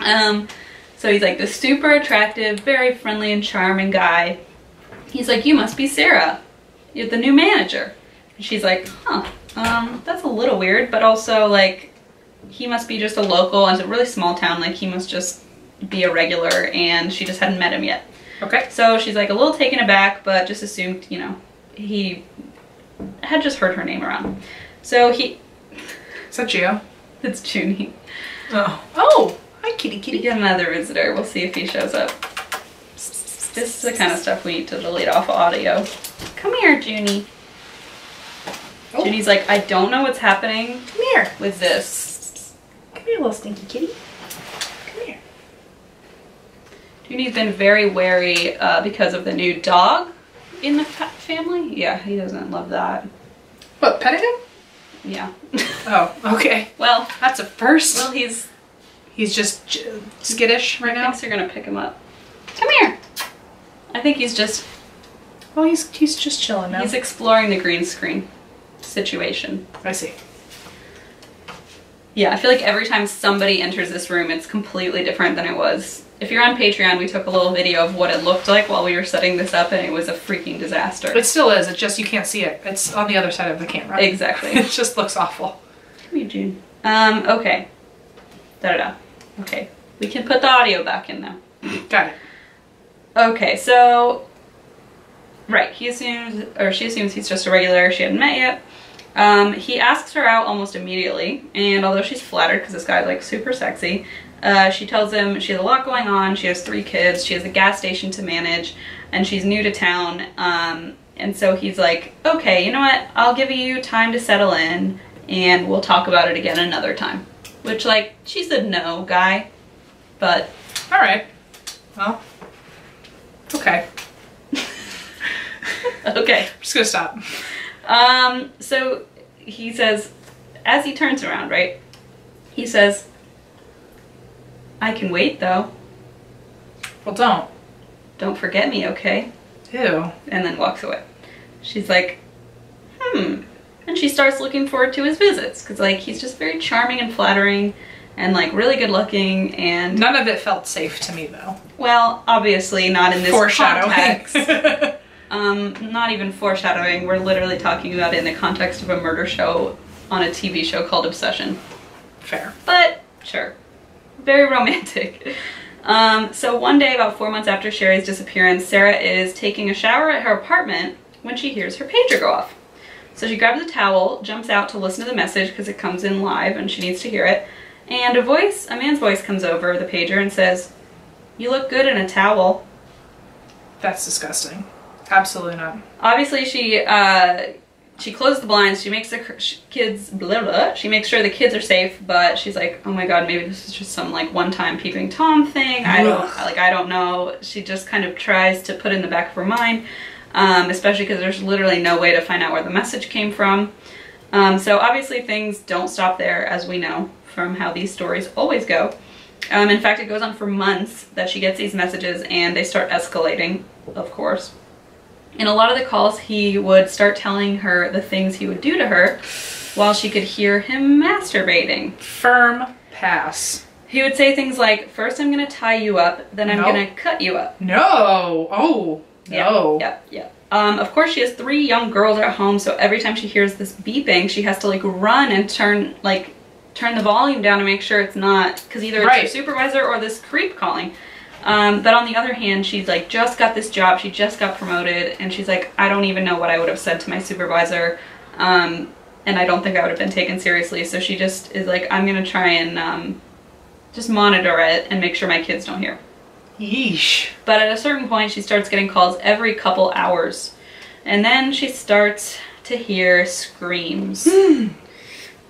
S2: Um, so he's like this super attractive, very friendly and charming guy. He's like, you must be Sarah. You're the new manager. And she's like, huh, um, that's a little weird, but also like, he must be just a local and it's a really small town. Like he must just be a regular and she just hadn't met him yet.
S1: Okay.
S2: So she's like a little taken aback, but just assumed, you know, he had just heard her name around. So he,
S1: Is that Gio?
S2: it's Junie.
S1: Oh. Oh. Hi, kitty,
S2: We
S1: kitty.
S2: get another visitor. We'll see if he shows up. This is the kind of stuff we need to delete off of audio. Come here, Junie.
S1: Oh.
S2: Junie's like, I don't know what's happening
S1: Come here.
S2: with this.
S1: Come here, little stinky kitty. Come here.
S2: Junie's been very wary uh, because of the new dog in the fa- family. Yeah, he doesn't love that.
S1: What, petting him?
S2: Yeah.
S1: Oh, okay.
S2: well,
S1: That's a first.
S2: well, he's
S1: He's just skittish right now.
S2: thinks you're gonna pick him up. Come here. I think he's just
S1: Well, he's he's just chilling now.
S2: he's exploring the green screen situation.
S1: I see.
S2: Yeah, I feel like every time somebody enters this room, it's completely different than it was. If you're on Patreon, we took a little video of what it looked like while we were setting this up, and it was a freaking disaster.
S1: It still is. It just you can't see it. It's on the other side of the camera.
S2: Exactly.
S1: it just looks awful.
S2: Come here, June. Um, okay. Da da da. Okay. We can put the audio back in now.
S1: Got it.
S2: Okay, so right, he assumes or she assumes he's just a regular. She hadn't met yet. Um, he asks her out almost immediately, and although she's flattered because this guy's like super sexy, uh, she tells him she has a lot going on. She has three kids. She has a gas station to manage, and she's new to town. Um, and so he's like, "Okay, you know what? I'll give you time to settle in, and we'll talk about it again another time." Which, like, she said no, guy, but
S1: All right. Well. Okay.
S2: okay.
S1: I'm just gonna stop.
S2: Um, so he says, as he turns around, right? He says, I can wait though.
S1: Well, don't.
S2: Don't forget me, okay?
S1: Ew.
S2: And then walks away. She's like, hmm. And she starts looking forward to his visits because, like, he's just very charming and flattering and, like, really good looking. And,
S1: None of it felt safe to me though.
S2: well, obviously not in this context.
S1: Foreshadowing.
S2: Um, not even foreshadowing. We're literally talking about it in the context of a murder show on a TV show called Obsession.
S1: Fair.
S2: But sure, very romantic. Um, so one day, about four months after Sherry's disappearance, Sarah is taking a shower at her apartment when she hears her pager go off. So she grabs a towel, jumps out to listen to the message because it comes in live and she needs to hear it. And a voice, a man's voice, comes over the pager and says, "You look good in a towel."
S1: That's disgusting. Absolutely not.
S2: Obviously, she uh, she closes the blinds. She makes the kids blah blah. She makes sure the kids are safe, but she's like, oh my god, maybe this is just some like one time peeping tom thing. I don't like. I don't know. She just kind of tries to put in the back of her mind, um, especially because there's literally no way to find out where the message came from. Um, so obviously things don't stop there, as we know from how these stories always go. Um, in fact, it goes on for months that she gets these messages, and they start escalating, of course. In a lot of the calls, he would start telling her the things he would do to her while she could hear him masturbating.
S1: Firm pass.
S2: He would say things like, First, I'm gonna tie you up, then I'm
S1: No.
S2: gonna cut you up.
S1: No. Oh. No.
S2: Yeah, yeah. Um, of course, she has three young girls at home, so every time she hears this beeping, she has to like run and turn like turn the volume down to make sure it's not because either it's
S1: Right.
S2: her supervisor or this creep calling. Um, but on the other hand, she's like just got this job, she just got promoted, and she's like, I don't even know what I would have said to my supervisor, um, and I don't think I would have been taken seriously. So she just is like, I'm gonna try and um, just monitor it and make sure my kids don't hear.
S1: Yeesh.
S2: But at a certain point, she starts getting calls every couple hours. And then she starts to hear screams.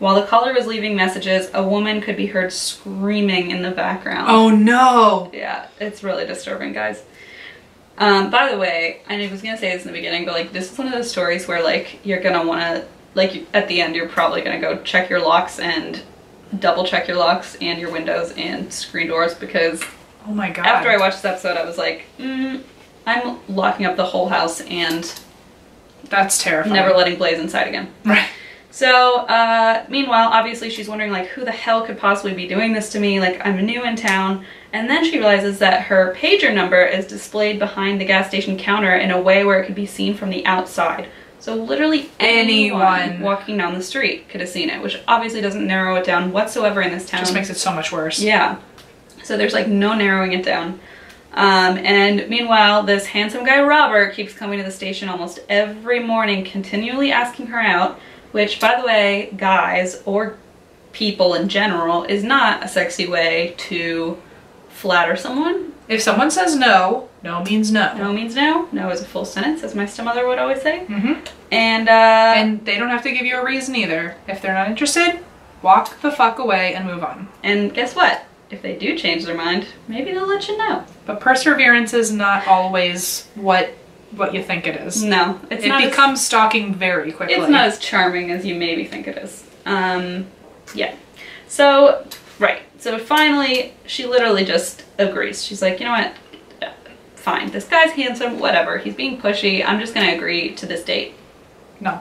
S2: While the caller was leaving messages, a woman could be heard screaming in the background.
S1: Oh no.
S2: Yeah, it's really disturbing, guys. Um, by the way, I was gonna say this in the beginning, but like this is one of those stories where like you're gonna wanna like at the end you're probably gonna go check your locks and double check your locks and your windows and screen doors because
S1: Oh my god.
S2: after I watched this episode, I was like, mm, I'm locking up the whole house and
S1: That's terrifying.
S2: never letting Blaze inside again.
S1: Right.
S2: So, uh, meanwhile, obviously she's wondering like who the hell could possibly be doing this to me? Like I'm new in town. And then she realizes that her pager number is displayed behind the gas station counter in a way where it could be seen from the outside. So literally anyone,
S1: Anyone.
S2: walking down the street could have seen it, which obviously doesn't narrow it down whatsoever in this town.
S1: Just makes it so much worse.
S2: Yeah. So there's like no narrowing it down. Um, and meanwhile, this handsome guy Robert keeps coming to the station almost every morning, continually asking her out. Which, by the way, guys or people in general is not a sexy way to flatter someone.
S1: If someone says no, no means no.
S2: No means no. No is a full sentence, as my stepmother would always say.
S1: Mm -hmm.
S2: And uh,
S1: And they don't have to give you a reason either. If they're not interested, walk the fuck away and move on.
S2: and guess what? If they do change their mind, maybe they'll let you know.
S1: But perseverance is not always what what you think it is.
S2: No, it's
S1: it
S2: not. as-
S1: becomes stalking very quickly.
S2: It's not as charming as you maybe think it is. Um, yeah. So, right. So finally, she literally just agrees. She's like, you know what? Fine. This guy's handsome, whatever. He's being pushy. I'm just going to agree to this date.
S1: No.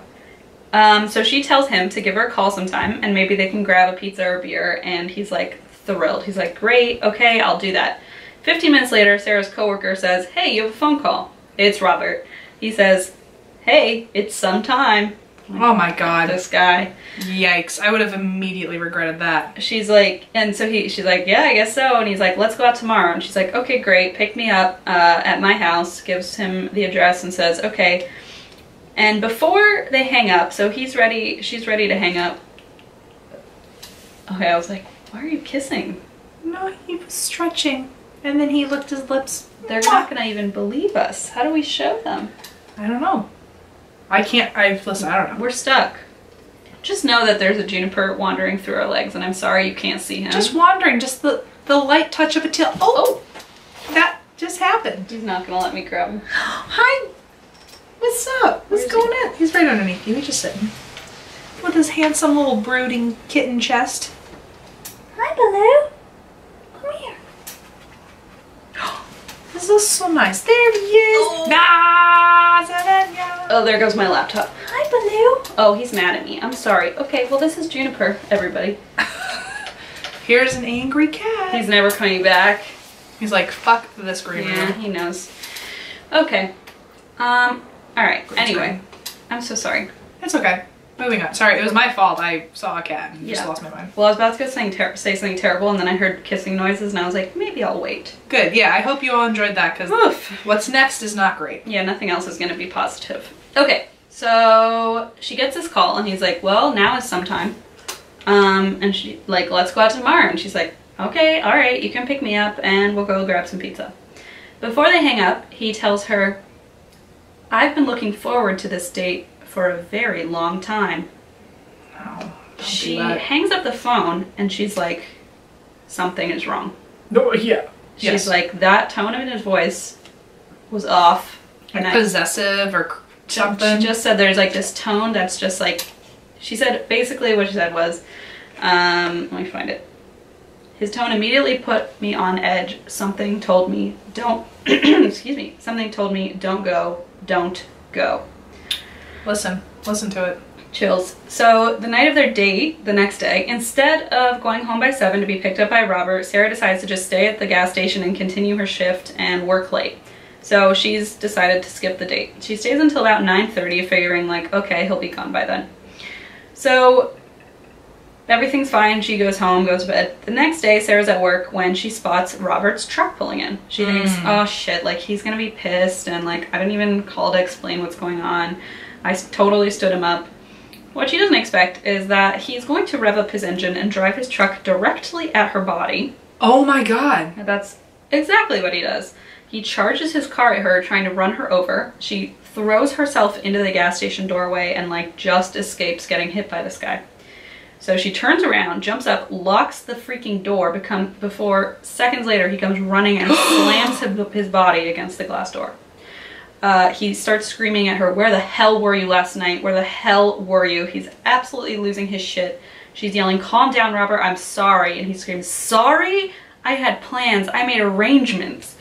S2: Um, so she tells him to give her a call sometime and maybe they can grab a pizza or a beer. And he's like thrilled. He's like, great, okay, I'll do that. 15 minutes later, Sarah's coworker says, hey, you have a phone call. It's Robert. He says, hey, it's some time.
S1: Oh my god.
S2: This guy.
S1: Yikes. I would have immediately regretted that.
S2: she's like, and so he, she's like, yeah, I guess so. And he's like, let's go out tomorrow. And she's like, okay, great. Pick me up uh, at my house. Gives him the address and says, okay. And before they hang up, so he's ready. She's ready to hang up. Okay, I was like, why are you kissing?
S1: No, he was stretching. And then he licked his lips.
S2: They're not gonna even believe us. How do we show them?
S1: I don't know. I can't I listen, I don't know.
S2: We're stuck. Just know that there's a juniper wandering through our legs, and I'm sorry you can't see him.
S1: Just wandering, just the the light touch of a tail. Oh, oh. that just happened.
S2: he's not gonna let me grab him.
S1: Hi. What's up? What's
S2: Where's he?
S1: going on? He's right underneath you. He's just sitting. With his handsome little brooding kitten chest. Hi, Baloo. Come here. This is so nice. There he is.
S2: Oh. Oh, there goes my laptop.
S1: Hi, Baloo.
S2: Oh, he's mad at me. I'm sorry. Okay, well, this is Juniper, everybody.
S1: Here's an angry cat.
S2: He's never coming back.
S1: He's like, fuck this green
S2: Yeah,
S1: room.
S2: he knows. Okay. Um, alright.
S1: Green
S2: Anyway,
S1: screen.
S2: I'm so sorry.
S1: It's okay. Moving on. Sorry, it was my fault. I saw a cat and just lost my mind.
S2: Well, I was about to go saying say something terrible, and then I heard kissing noises, and I was like, maybe I'll wait.
S1: Good. Yeah, I hope you all enjoyed that because what's next is not great.
S2: Yeah, nothing else is going to be positive. Okay, so she gets this call, and he's like, well, now is sometime. Um, and she, like, let's go out tomorrow. And she's like, okay, all right, you can pick me up, and we'll go grab some pizza. Before they hang up, he tells her, I've been looking forward to this date for a very long time.
S1: No, don't
S2: She hangs up the phone, and she's like, something is wrong.
S1: No, yeah.
S2: She's
S1: Yes.
S2: like, that tone in his voice was off.
S1: Like
S2: And I-
S1: possessive or c- something.
S2: She just said there's like this tone that's just like she said basically what she said was um let me find it. His tone immediately put me on edge. Something told me don't excuse me. Something told me don't go, don't go.
S1: Listen, listen to it.
S2: Chills. So the night of their date, the next day, instead of going home by seven to be picked up by Robert, Sarah decides to just stay at the gas station and continue her shift and work late. So she's decided to skip the date. She stays until about 9:30, figuring like, okay, he'll be gone by then. So everything's fine. She goes home, goes to bed. The next day, Sarah's at work when she spots Robert's truck pulling in. She thinks, hmm. oh shit, like he's gonna be pissed, and like I didn't even call to explain what's going on. I totally stood him up. What she doesn't expect is that he's going to rev up his engine and drive his truck directly at her body.
S1: Oh my god.
S2: And that's exactly what he does. He charges his car at her, trying to run her over. She throws herself into the gas station doorway and, like, just escapes getting hit by this guy. So she turns around, jumps up, locks the freaking door, become, before seconds later he comes running and slams his body against the glass door. Uh, he starts screaming at her, Where the hell were you last night? Where the hell were you? He's absolutely losing his shit. She's yelling, Calm down, Robert, I'm sorry. And he screams, Sorry? I had plans. I made arrangements.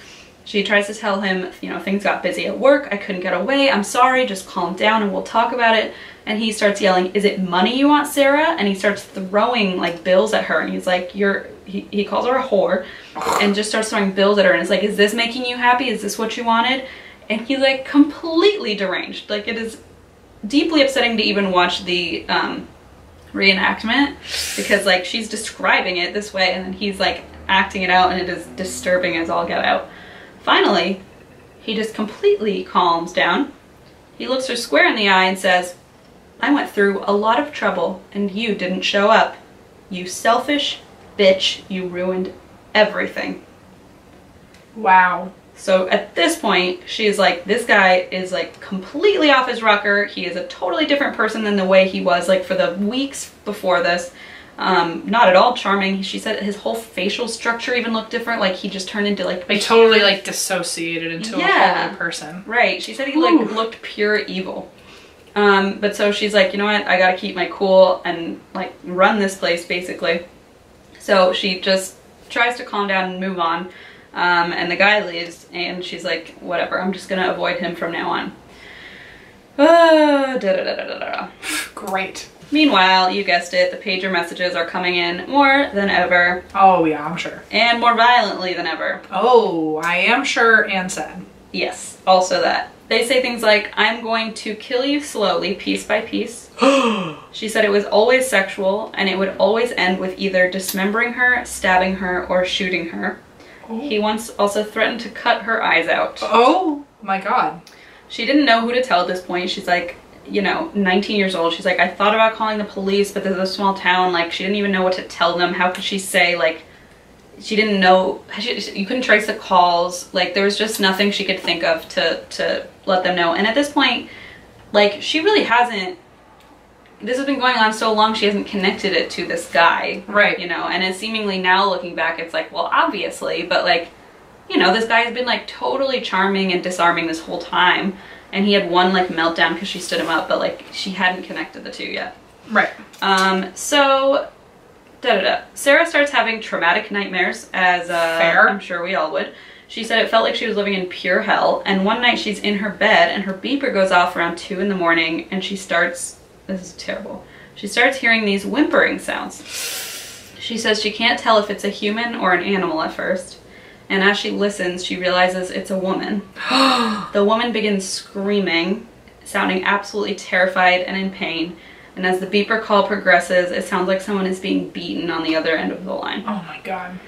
S2: She tries to tell him, you know, things got busy at work. I couldn't get away. I'm sorry. Just calm down and we'll talk about it. And he starts yelling, Is it money you want, Sarah? And he starts throwing like bills at her. And he's like, You're, he, he calls her a whore and just starts throwing bills at her. And it's like, Is this making you happy? Is this what you wanted? And he's like completely deranged. Like, it is deeply upsetting to even watch the um, reenactment because like she's describing it this way and then he's like acting it out and it is disturbing as all get out. Finally, he just completely calms down. He looks her square in the eye and says, I went through a lot of trouble and you didn't show up. You selfish bitch, you ruined everything.
S1: Wow.
S2: So at this point, she's like, this guy is like completely off his rocker. He is a totally different person than the way he was like for the weeks before this. Um, not at all charming. She said his whole facial structure even looked different. Like he just turned into like
S1: Like totally like dissociated into a
S2: Yeah.
S1: whole new person.
S2: Right. She said he like
S1: Oof.
S2: looked pure evil. Um, but so she's like, you know what? I gotta keep my cool and like run this place basically. So she just tries to calm down and move on. Um, and the guy leaves, and she's like, whatever. I'm just gonna avoid him from now on. Da da da da da da.
S1: Great.
S2: Meanwhile, you guessed it, the pager messages are coming in more than ever,
S1: Oh yeah, I'm sure.
S2: and more violently than ever.
S1: Oh, I am sure and sad.
S2: Yes, also that. They say things like, I'm going to kill you slowly, piece by piece. She said it was always sexual and it would always end with either dismembering her, stabbing her, or shooting her. He once also threatened to cut her eyes out.
S1: Oh my god.
S2: She didn't know who to tell at this point. She's like, you know, 19 years old. She's like, I thought about calling the police, but there's a small town. Like, she didn't even know what to tell them. How could she say, like, she didn't know, she, you couldn't trace the calls. Like, there was just nothing she could think of to, to let them know. And at this point, like, she really hasn't, this has been going on so long, she hasn't connected it to this guy.
S1: Right.
S2: You know, and it's seemingly now looking back, it's like, well, obviously, but like, you know, this guy has been like totally charming and disarming this whole time. And he had one like meltdown because she stood him up, but like she hadn't connected the two yet.
S1: Right.
S2: Um, so, da da da. Sarah starts having traumatic nightmares, as uh,
S1: Fair.
S2: I'm sure we all would. She said it felt like she was living in pure hell. And one night she's in her bed and her beeper goes off around two in the morning, and she starts. This is terrible. She starts hearing these whimpering sounds. She says she can't tell if it's a human or an animal at first. And as she listens, she realizes it's a woman. The woman begins screaming, sounding absolutely terrified and in pain. And as the beeper call progresses, it sounds like someone is being beaten on the other end of the line.
S1: Oh my god.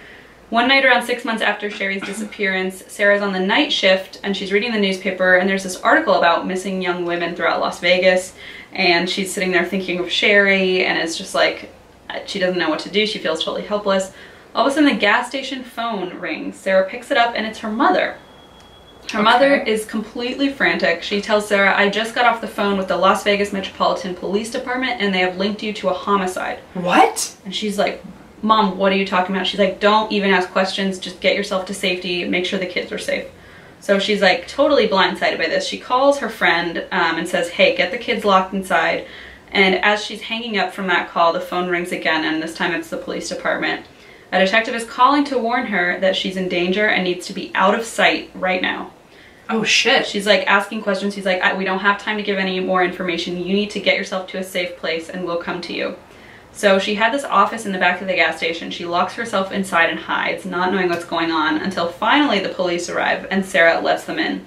S2: One night, around six months after Sherry's disappearance, Sarah's on the night shift and she's reading the newspaper, and there's this article about missing young women throughout Las Vegas. And she's sitting there thinking of Sherry, and it's just like uh, she doesn't know what to do. She feels totally helpless. All of a sudden, the gas station phone rings. Sarah picks it up, and it's her mother. Her
S1: Okay.
S2: mother is completely frantic. She tells Sarah, I just got off the phone with the Las Vegas Metropolitan Police Department, and they have linked you to a homicide.
S1: What?
S2: And she's like, Mom, what are you talking about? She's like, Don't even ask questions. Just get yourself to safety. Make sure the kids are safe. So she's like totally blindsided by this. She calls her friend um, and says, Hey, get the kids locked inside. And as she's hanging up from that call, the phone rings again, and this time it's the police department. A detective is calling to warn her that she's in danger and needs to be out of sight right now.
S1: Oh shit.
S2: She's like asking questions. He's like, I, We don't have time to give any more information. You need to get yourself to a safe place, and we'll come to you. So she had this office in the back of the gas station. She locks herself inside and hides, not knowing what's going on, until finally the police arrive and Sarah lets them in.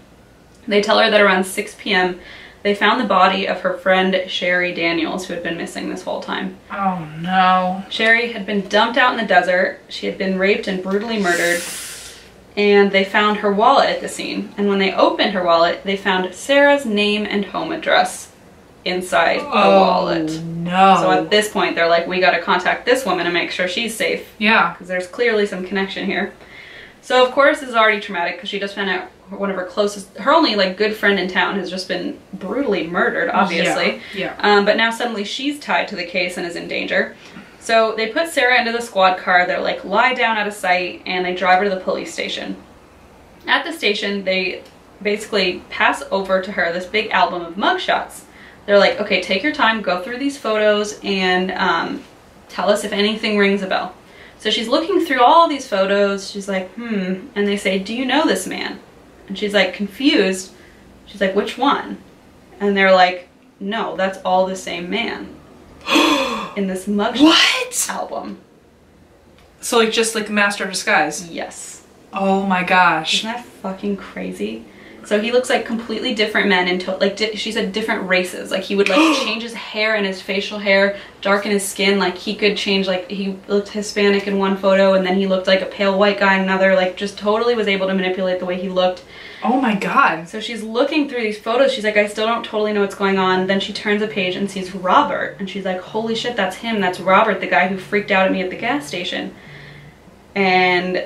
S2: They tell her that around 6 p.m., they found the body of her friend Sherry Daniels, who had been missing this whole time.
S1: Oh no.
S2: Sherry had been dumped out in the desert. She had been raped and brutally murdered. And they found her wallet at the scene. And when they opened her wallet, they found Sarah's name and home address inside a wallet.
S1: Oh, No.
S2: So at this point, they're like, we got to contact this woman and make sure she's safe
S1: yeah.
S2: because there's clearly some connection here. So of course, this is already traumatic because she just found out one of her closest, her only like good friend in town has just been brutally murdered, obviously.
S1: Yeah.
S2: Um, but now suddenly she's tied to the case and is in danger. So they put Sarah into the squad car. They're like, lie down out of sight, and they drive her to the police station. At the station, they basically pass over to her this big album of mugshots. They're like, okay, take your time, go through these photos, and um, tell us if anything rings a bell. So she's looking through all these photos. She's like, hmm. And they say, do you know this man? And she's like, confused. She's like, which one? And they're like, no, that's all the same man in this mugshot
S1: What?
S2: album.
S1: So like just like Master of Disguise.
S2: Yes.
S1: Oh my gosh.
S2: Isn't that fucking crazy? So he looks like completely different men and like di- she said different races. Like he would like change his hair and his facial hair, darken his skin. Like he could change. Like he looked Hispanic in one photo, and then he looked like a pale white guy in another. Like just totally was able to manipulate the way he looked.
S1: Oh my god.
S2: So she's looking through these photos. She's like, I still don't totally know what's going on. Then she turns a page and sees Robert, and she's like, Holy shit, that's him. That's Robert, the guy who freaked out at me at the gas station. And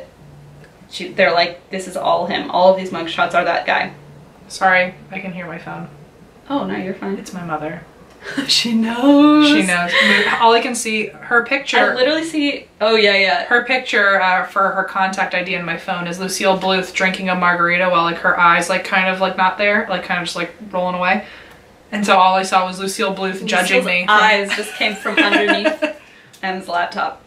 S2: she, they're like, This is all him. All of these mugshots are that guy.
S1: Sorry, I can hear my phone.
S2: Oh no, you're fine.
S1: It's my mother.
S2: she knows.
S1: She knows. All I can see her picture.
S2: I literally see. Oh yeah, yeah.
S1: Her picture uh, for her contact ID in my phone is Lucille Bluth drinking a margarita while like her eyes like kind of like not there, like kind of just like rolling away. And so all I saw was Lucille Bluth judging me.
S2: Eyes just came from underneath Em's laptop.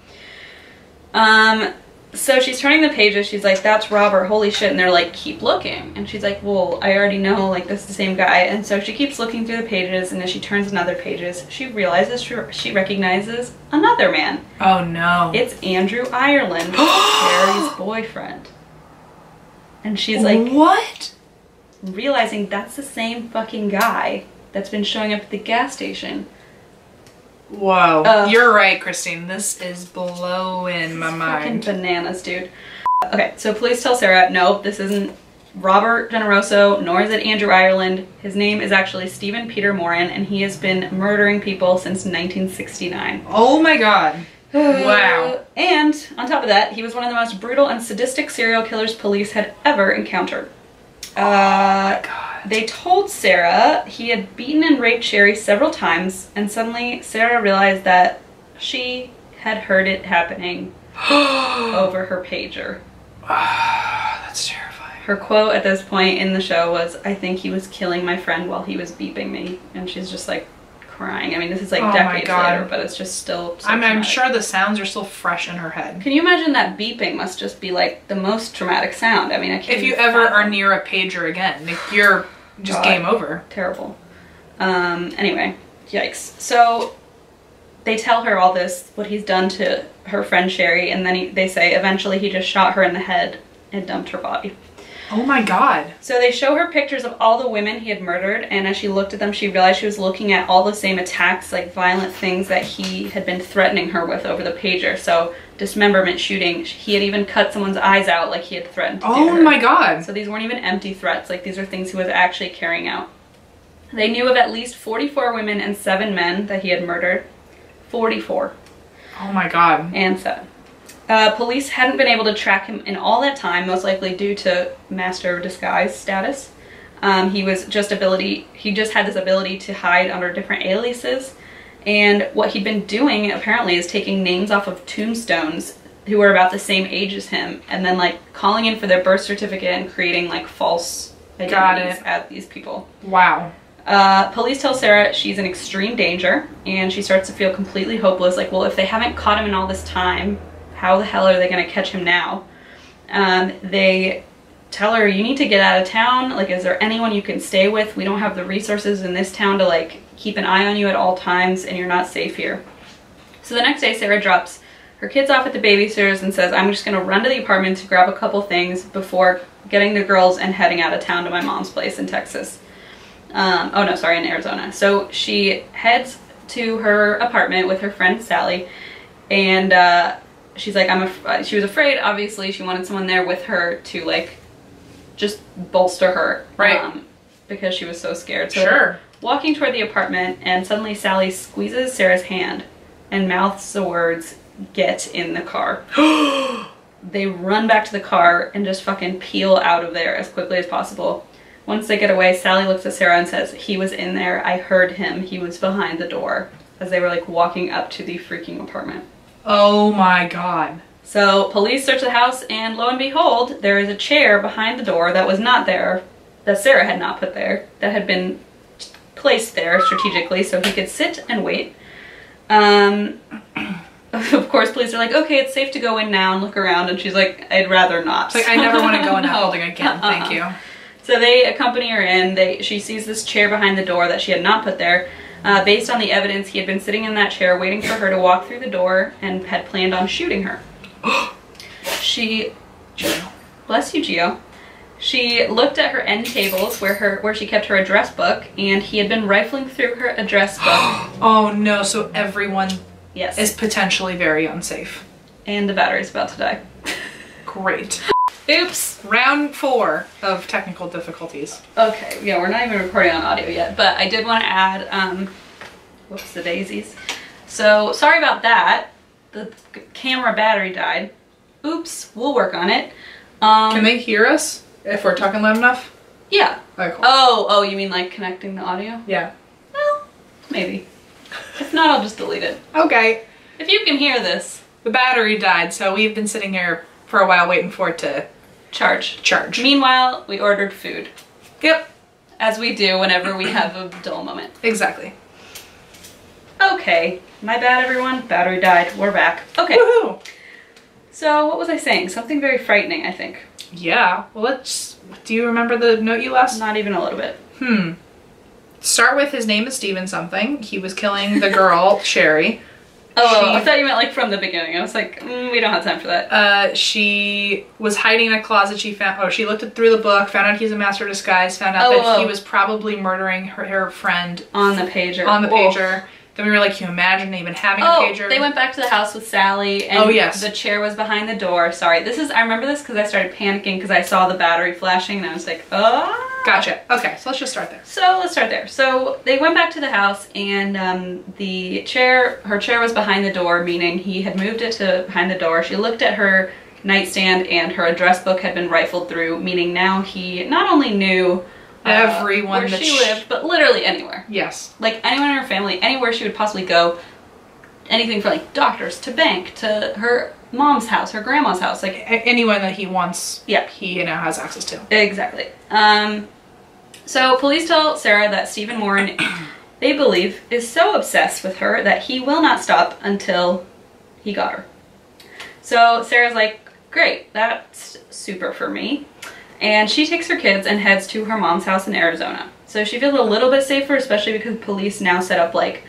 S2: Um, so she's turning the pages. She's like, "That's Robert. Holy shit!" And they're like, "Keep looking." And she's like, "Well, I already know. Like, this is the same guy." And so she keeps looking through the pages. And as she turns another pages, she realizes she, she recognizes another man.
S1: Oh no.
S2: It's Andrew Ireland, Sherry's boyfriend. And she's like,
S1: what?
S2: realizing that's the same fucking guy that's been showing up at the gas station.
S1: Whoa.
S2: Ugh.
S1: You're right, Christine. This is blowing my mind.
S2: Fucking bananas, dude. Okay, so police tell Sarah, nope, this isn't Robert Generoso, nor is it Andrew Ireland. His name is actually Stephen Peter Morin, and he has been murdering people since 1969.
S1: Oh my god. Wow.
S2: And on top of that, he was one of the most brutal and sadistic serial killers police had ever encountered. Uh,
S1: God.
S2: They told Sarah he had beaten and raped Sherry several times, and suddenly Sarah realized that she had heard it happening over her pager.
S1: That's terrifying.
S2: Her quote at this point in the show was, I think he was killing my friend while he was beeping me. And she's just like crying. I mean, this is like
S1: Oh
S2: decades later, but it's just still. So
S1: I'm, I'm sure the sounds are still fresh in her head.
S2: Can you imagine that beeping must just be like the most traumatic sound? I mean, I can't.
S1: If you ever are near a pager again, like, you're just
S2: God.
S1: game over.
S2: terrible. Um, anyway, yikes. So they tell her all this, what he's done to her friend Sherry, and then he, they say eventually he just shot her in the head and dumped her body.
S1: Oh my god.
S2: So they show her pictures of all the women he had murdered, and as she looked at them, she realized she was looking at all the same attacks, like violent things that he had been threatening her with over the pager. So dismemberment, shooting. He had even cut someone's eyes out, like he had threatened to
S1: Oh my god.
S2: So these weren't even empty threats, like these are things he was actually carrying out. They knew of at least 44 women and 7 men that he had murdered. 44
S1: Oh my god.
S2: and 7. Uh, police hadn't been able to track him in all that time, most likely due to master of disguise status. Um, he was just ability, he just had this ability to hide under different aliases. And what he'd been doing apparently is taking names off of tombstones who were about the same age as him and then like calling in for their birth certificate and creating like false identities at these people.
S1: Wow.
S2: Uh, police tell Sarah she's in extreme danger and she starts to feel completely hopeless. Like, well, if they haven't caught him in all this time, how the hell are they going to catch him now? Um, they tell her, you need to get out of town. Like, is there anyone you can stay with? We don't have the resources in this town to, like, keep an eye on you at all times and you're not safe here. So the next day, Sarah drops her kids off at the babysitter's and says, I'm just going to run to the apartment to grab a couple things before getting the girls and heading out of town to my mom's place in Texas. Um, oh no, sorry, in Arizona. So she heads to her apartment with her friend Sally, and uh, she's like, "I'm." Af- uh, she was afraid. Obviously, she wanted someone there with her to like, just bolster her,
S1: Right.
S2: because she was so scared. So
S1: Sure.
S2: walking toward the apartment, and suddenly Sally squeezes Sarah's hand and mouths the words, "Get in the car." they run back to the car and just fucking peel out of there as quickly as possible. Once they get away, Sally looks at Sarah and says, He was in there. I heard him. He was behind the door. As they were like walking up to the freaking apartment.
S1: Oh my god.
S2: So police search the house, and lo and behold, there is a chair behind the door that was not there, that Sarah had not put there, that had been placed there strategically so he could sit and wait. Um, of course, police are like, okay, it's safe to go in now and look around, and she's like, I'd rather not.
S1: It's like I never want to go in that
S2: No.
S1: building again. Thank
S2: Uh-uh.
S1: you.
S2: So they accompany her in. They she sees this chair behind the door that she had not put there. Uh, based on the evidence, he had been sitting in that chair waiting for her to walk through the door and had planned on shooting her. she, bless you, Gio. She looked at her end tables where her where she kept her address book, and he had been rifling through her address book.
S1: Oh no, so everyone
S2: yes,
S1: is potentially very unsafe.
S2: and the battery's about to die.
S1: Great.
S2: Oops.
S1: Round four of technical difficulties.
S2: Okay, yeah, we're not even recording on audio yet, but I did want to add, um, whoops, the daisies. So sorry about that. The camera battery died. Oops, we'll work on it. Um,
S1: Can they hear us if we're talking loud enough?
S2: Yeah.
S1: Okay, cool.
S2: Oh, oh, you mean like connecting the audio?
S1: Yeah.
S2: Well, maybe. If not, I'll just delete it.
S1: Okay.
S2: If you can hear this,
S1: The battery died, so we've been sitting here for a while waiting for it to
S2: charge.
S1: charge.
S2: Meanwhile, we ordered food,
S1: Yep,
S2: as we do whenever we have a dull moment.
S1: exactly.
S2: Okay, my bad, everyone. Battery died. We're back. Okay,
S1: Woohoo!
S2: so what was I saying? Something very frightening, I think.
S1: Yeah, well let's, do you remember the note you left?
S2: Not even a little bit.
S1: Hmm. Start with his name is Steven something. He was killing the girl, Sherry.
S2: Oh,
S1: She-
S2: I thought you meant like from the beginning. I was like, mm, we don't have time for that.
S1: Uh, she was hiding in a closet. She found. Oh, she looked through the book, found out he's a master of disguise, found out
S2: Oh,
S1: that he was probably murdering her, her friend
S2: On the pager.
S1: on the pager. Then we were like, can you imagine even having
S2: Oh,
S1: a pager?
S2: they went back to the house with Sally, and
S1: Oh, yes.
S2: the chair was behind the door. Sorry, this is. I remember this because I started panicking because I saw the battery flashing, and I was like, oh.
S1: Gotcha. Okay, so let's just start there.
S2: So let's start there. So they went back to the house, and um, the chair, her chair was behind the door, meaning he had moved it to behind the door. She looked at her nightstand, and her address book had been rifled through, meaning now he not only knew
S1: Everyone
S2: where
S1: that
S2: she
S1: sh-
S2: lived, but literally anywhere.
S1: Yes.
S2: Like anyone in her family, anywhere she would possibly go. Anything from like doctors to bank to her mom's house, her grandma's house, like
S1: A- anyone that he wants,
S2: Yeah.
S1: he you know has access to.
S2: Exactly. Um, so police tell Sarah that Stephen Morin, they believe, is so obsessed with her that he will not stop until he got her. So Sarah's like, great, that's super for me. And she takes her kids and heads to her mom's house in Arizona. So she feels a little bit safer, especially because police now set up like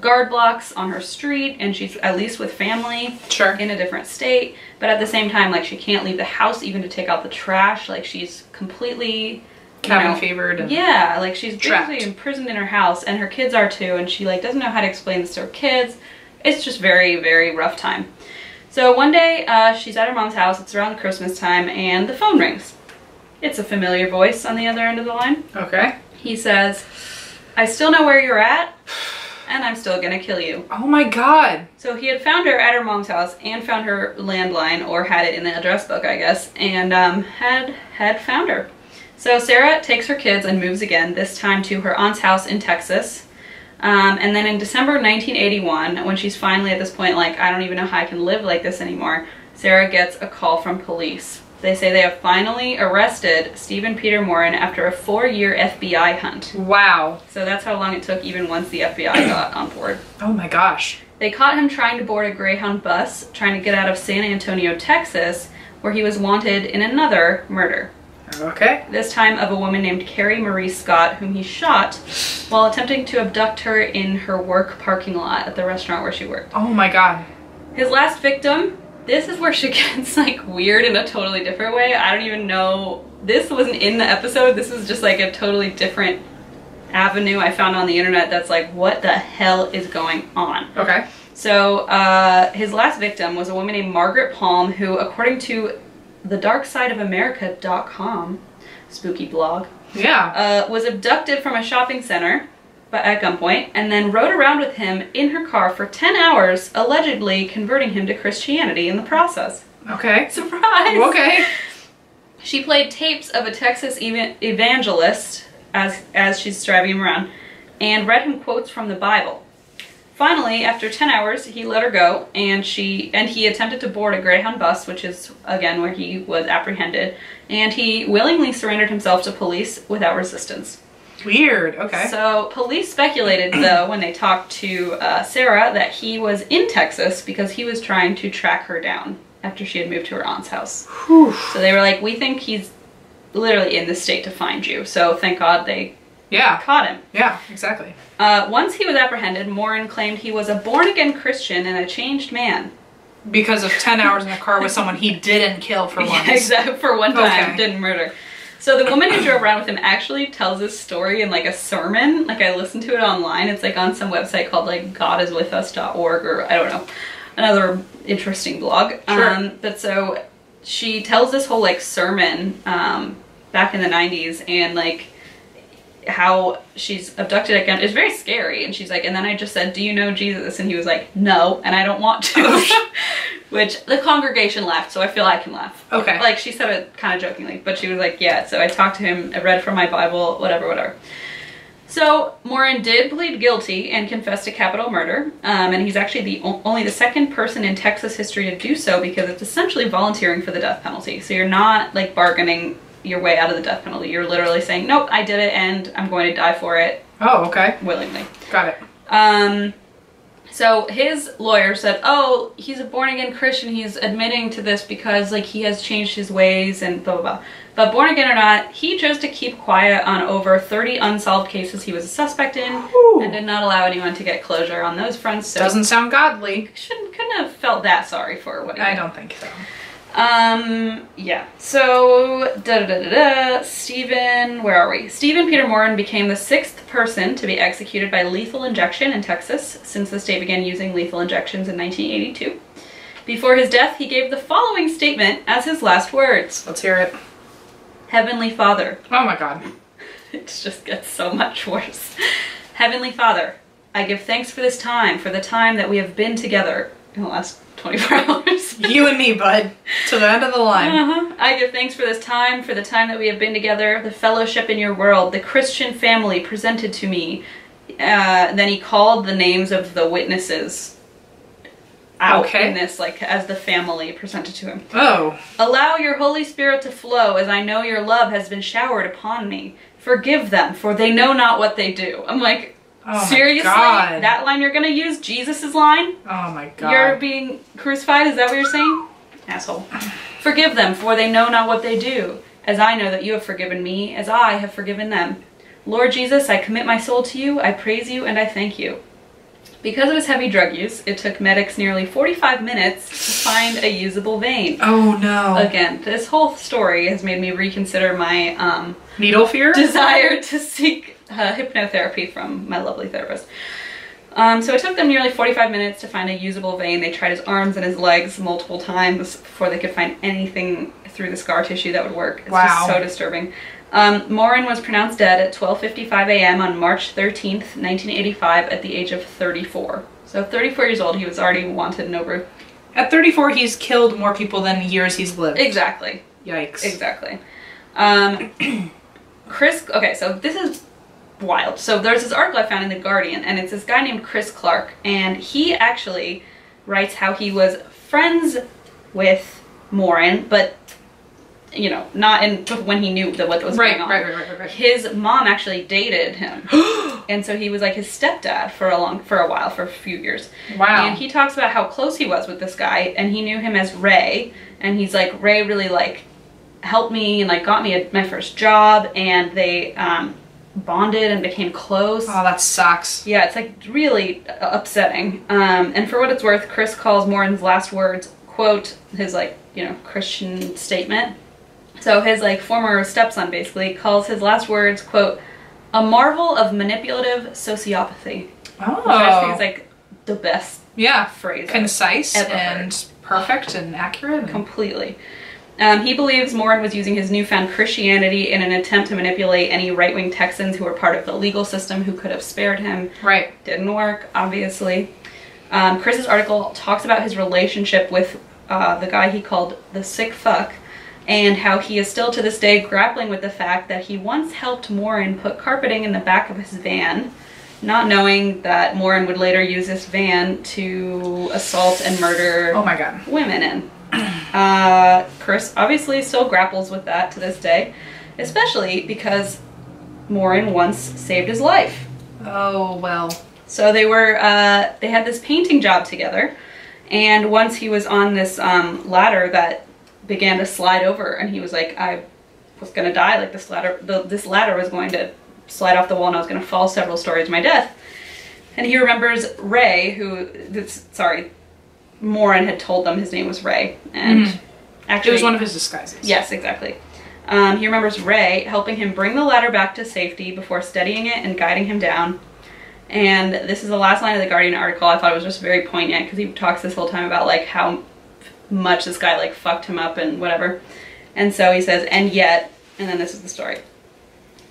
S2: guard blocks on her street and she's at least with family
S1: Sure.
S2: in a different state but at the same time like she can't leave the house even to take out the trash like she's completely
S1: Cabin fevered.
S2: Yeah like she's
S1: Trapped.
S2: basically imprisoned in her house and her kids are too and she like doesn't know how to explain this to her kids it's just very very rough time so one day uh, she's at her mom's house it's around christmas time and the phone rings it's a familiar voice on the other end of the line
S1: Okay.
S2: he says i still know where you're at and i'm still gonna kill you
S1: Oh my god.
S2: so he had found her at her mom's house and found her landline, or had it in the address book, I guess, and um, had had found her. So Sarah takes her kids and moves again, this time to her aunt's house in Texas. Um, and then in December 1981, when she's finally at this point, like, I don't even know how I can live like this anymore, Sarah gets a call from police. They say they have finally arrested Stephen Peter Morin after a four year FBI hunt.
S1: Wow.
S2: So that's how long it took, even once the FBI got on board.
S1: Oh my gosh.
S2: They caught him trying to board a Greyhound bus, trying to get out of San Antonio, Texas, where he was wanted in another murder.
S1: Okay.
S2: This time of a woman named Carrie Marie Scott, whom he shot while attempting to abduct her in her work parking lot at the restaurant where she worked.
S1: Oh my god.
S2: His last victim, this is where she gets like weird in a totally different way. I don't even know. This wasn't in the episode. This is just like a totally different avenue I found on the internet that's like, what the hell is going on?
S1: Okay.
S2: So uh, his last victim was a woman named Margaret Palm, who, according to the darksideofamerica.com spooky blog,
S1: Yeah.
S2: uh, was abducted from a shopping center at gunpoint and then rode around with him in her car for 10 hours, allegedly converting him to Christianity in the process.
S1: Okay.
S2: Surprise!
S1: Okay.
S2: She played tapes of a Texas eva- evangelist as, as she's driving him around and read him quotes from the Bible. Finally, after 10 hours, he let her go and she and he attempted to board a Greyhound bus, which is again where he was apprehended, and he willingly surrendered himself to police without resistance.
S1: Weird. Okay.
S2: So, police speculated though when they talked to uh, Sarah that he was in Texas because he was trying to track her down after she had moved to her aunt's house.
S1: Whew.
S2: So they were like, we think he's literally in the state to find you. So thank God they
S1: Yeah.
S2: caught him.
S1: Yeah. Exactly.
S2: Uh, once he was apprehended, Morin claimed he was a born again Christian and a changed man.
S1: Because of ten hours in the car with someone he didn't kill for once.
S2: Yeah, exactly. For one time,
S1: Okay.
S2: didn't murder. So the woman who drove around with him actually tells this story in like a sermon. Like I listened to it online. It's like on some website called like godiswithus.org or I don't know. Another interesting blog.
S1: Sure.
S2: Um, but so she tells this whole like sermon um, back in the 90s and like how she's abducted again is very scary. And she's like and then i just said do you know jesus? And he was like no and i don't want to. Which the congregation laughed so i feel i can laugh.
S1: Okay.
S2: like she said it kind of jokingly but she was like yeah so i talked to him i read from my bible whatever whatever. So Morin did plead guilty and confessed to capital murder, um, and he's actually the only the second person in Texas history to do so because it's essentially volunteering for the death penalty. So you're not like bargaining your way out of the death penalty. You're literally saying, "Nope, I did it, and I'm going to die for it
S1: Oh, okay.
S2: willingly."
S1: Got it.
S2: Um, so his lawyer said, "Oh, he's a born again Christian. He's admitting to this because like he has changed his ways and blah blah blah." But born again or not, he chose to keep quiet on over 30 unsolved cases he was a suspect in,
S1: Ooh.
S2: and did not allow anyone to get closure on those fronts. So
S1: Doesn't sound godly.
S2: shouldn't couldn't have felt that sorry for what he
S1: I don't think so.
S2: Um, yeah. So, da da da da da. Stephen, where are we? Stephen Peter Morin became the sixth person to be executed by lethal injection in Texas since the state began using lethal injections in 1982. Before his death, he gave the following statement as his last words
S1: Let's hear it.
S2: Heavenly Father.
S1: Oh my god.
S2: It just gets so much worse. Heavenly Father, I give thanks for this time, for the time that we have been together in the last 24 hours.
S1: You and me, bud. To the end of the line.
S2: Uh-huh. I give thanks for this time, for the time that we have been together, the fellowship in your world, the Christian family presented to me. Uh, then he called the names of the witnesses out
S1: Okay.
S2: in this, like as the family presented to him.
S1: Oh.
S2: Allow your Holy Spirit to flow, as I know your love has been showered upon me. Forgive them, for they know not what they do. I'm like,
S1: Oh
S2: seriously? That line you're gonna use? Jesus' line?
S1: Oh my god.
S2: You're being crucified? Is that what you're saying? Asshole. Forgive them, for they know not what they do, as I know that you have forgiven me, as I have forgiven them. Lord Jesus, I commit my soul to you, I praise you, and I thank you. Because of his heavy drug use, it took medics nearly 45 minutes to find a usable vein.
S1: oh no.
S2: Again, this whole story has made me reconsider my um,
S1: Needle fear?
S2: desire to seek uh, hypnotherapy from my lovely therapist. Um, so it took them nearly 45 minutes to find a usable vein. They tried his arms and his legs multiple times before they could find anything through the scar tissue that would work. It's
S1: Wow.
S2: just so disturbing. Um, Morin was pronounced dead at 12:55 a.m. on March 13th, 1985, at the age of 34. So 34 years old, he was already wanted and over.
S1: At 34, he's killed more people than years he's lived.
S2: Exactly.
S1: Yikes.
S2: Exactly. Um, Chris, okay, so this is wild. So there's this article I found in The Guardian, and it's this guy named Chris Clark, and he actually writes how he was friends with Morin, but, you know, not in when he knew that what was
S1: Right,
S2: going on.
S1: right, right, right, right, right.
S2: His mom actually dated him, and so he was like his stepdad for a long, for a while, for a few years.
S1: Wow.
S2: And he talks about how close he was with this guy, and he knew him as Ray, and he's like Ray really like helped me and like got me a, my first job, and they um, bonded and became close.
S1: Oh, that sucks.
S2: Yeah, it's like really upsetting. Um, and for what it's worth, Chris calls Morin's last words, quote, his like, you know, Christian statement. So his like former stepson basically calls his last words, quote, a marvel of manipulative sociopathy.
S1: Oh.
S2: Which I think is like the best
S1: yeah.
S2: phrase.
S1: Concise and perfect and accurate.
S2: completely. Um, he believes Morin was using his newfound Christianity in an attempt to manipulate any right wing Texans who were part of the legal system who could have spared him.
S1: right.
S2: Didn't work, obviously. Um, Chris's article talks about his relationship with uh, the guy he called the sick fuck and how he is still to this day grappling with the fact that he once helped Morin put carpeting in the back of his van, not knowing that Morin would later use this van to assault and murder
S1: Oh my god.
S2: women in. Uh, Chris obviously still grapples with that to this day, especially because Morin once saved his life.
S1: Oh well.
S2: So they were uh, they had this painting job together, and once he was on this um, ladder that began to slide over, and he was like, I was gonna die. Like this ladder, the, this ladder was going to slide off the wall, and I was gonna fall several stories to my death. And he remembers Ray, who this sorry, Morin had told them his name was Ray, and
S1: Mhm. It was one of his disguises.
S2: Yes, exactly. Um, he remembers Ray helping him bring the ladder back to safety before steadying it and guiding him down. And this is the last line of the Guardian article. I thought it was just very poignant because he talks this whole time about like how much this guy like fucked him up and whatever. And so he says, and yet, and then this is the story.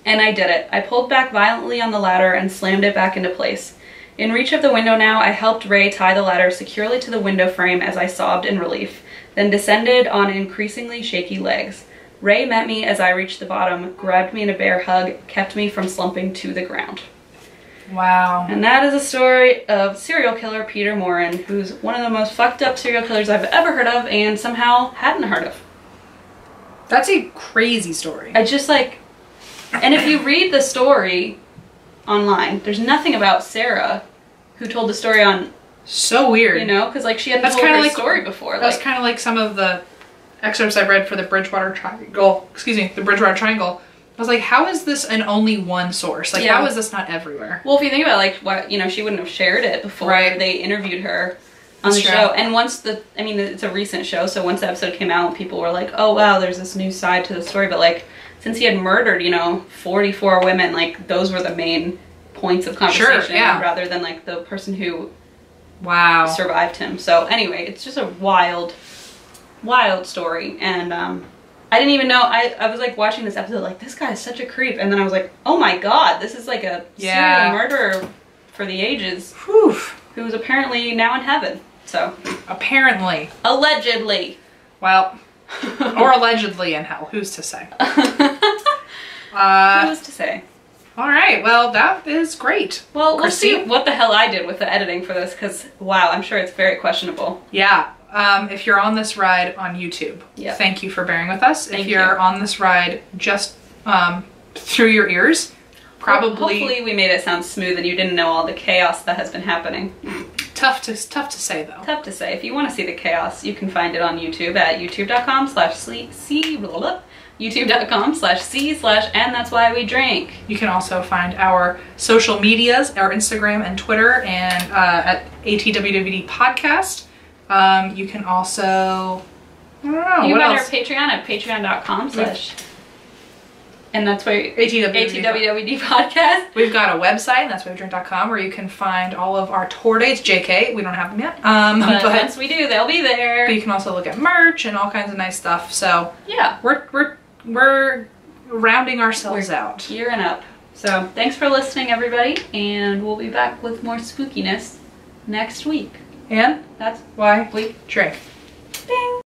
S2: And I did it. I pulled back violently on the ladder and slammed it back into place. In reach of the window now, I helped Ray tie the ladder securely to the window frame as I sobbed in relief, then descended on increasingly shaky legs. Ray met me as I reached the bottom, grabbed me in a bear hug, kept me from slumping to the ground.
S1: Wow.
S2: And that is a story of serial killer Peter Morin, who's one of the most fucked up serial killers I've ever heard of and somehow hadn't heard of.
S1: That's a crazy story.
S2: I just like, and if you read the story online, there's nothing about Sarah, who told the story on,
S1: So weird.
S2: you know, because like she hadn't
S1: That's
S2: told her
S1: like-
S2: story before.
S1: That's
S2: Like,
S1: kind of like some of the excerpts I read for the Bridgewater Triangle. Excuse me, the Bridgewater Triangle. I was like, how is this an only one source? Like,
S2: Yeah.
S1: how is this not everywhere?
S2: well, if you think about like what you know, she wouldn't have shared it before
S1: Right.
S2: they interviewed her on
S1: That's
S2: the
S1: true.
S2: show. And once the, I mean, it's a recent show, so once the episode came out, people were like, "Oh wow, there's this new side to the story." But like, since he had murdered, you know, 44 women, like those were the main points of conversation,
S1: yeah.
S2: rather than like the person who
S1: Wow.
S2: survived him. So anyway, it's just a wild, wild story. And um, I didn't even know. I, I was like watching this episode, like this guy is such a creep. And then I was like, oh my god, this is like a
S1: Yeah.
S2: serial murderer for the ages
S1: Whew.
S2: who's apparently now in heaven. So
S1: Apparently.
S2: allegedly.
S1: Well, or allegedly in hell. Who's to say? Uh,
S2: Who's to say?
S1: all right. Well, that is great.
S2: Well, let's see what the hell I did with the editing for this, because wow, I'm sure it's very questionable.
S1: Yeah. Um, if you're on this ride on YouTube,
S2: Yeah.
S1: thank you for bearing with us.
S2: Thank
S1: if you're
S2: you.
S1: on this ride just um, through your ears, probably
S2: Hopefully, we made it sound smooth and you didn't know all the chaos that has been happening.
S1: tough to tough to say though.
S2: Tough to say. If you want to see the chaos, you can find it on YouTube at youtube.com slash c youtube.com slash c slash and that's why we drink.
S1: You can also find our social medias, our Instagram and Twitter, and uh, at ATWWD Podcast. Um, you can also, I don't know,
S2: you
S1: what
S2: find our? Patreon at patreon.com slash and that's why
S1: ATWWD.
S2: ATWWD podcast.
S1: We've got a website, and that's wavedrink.com, where you can find all of our tour dates. JK, we don't have them yet. Um,
S2: But,
S1: but,
S2: once we do, they'll be there.
S1: but you can also look at merch and all kinds of nice stuff. So
S2: yeah,
S1: we're we're we're rounding ourselves
S2: We're
S1: out.
S2: gearing up. So thanks for listening, everybody, and we'll be back with more spookiness next week.
S1: And
S2: That's
S1: why
S2: we
S1: drink.
S2: Bing.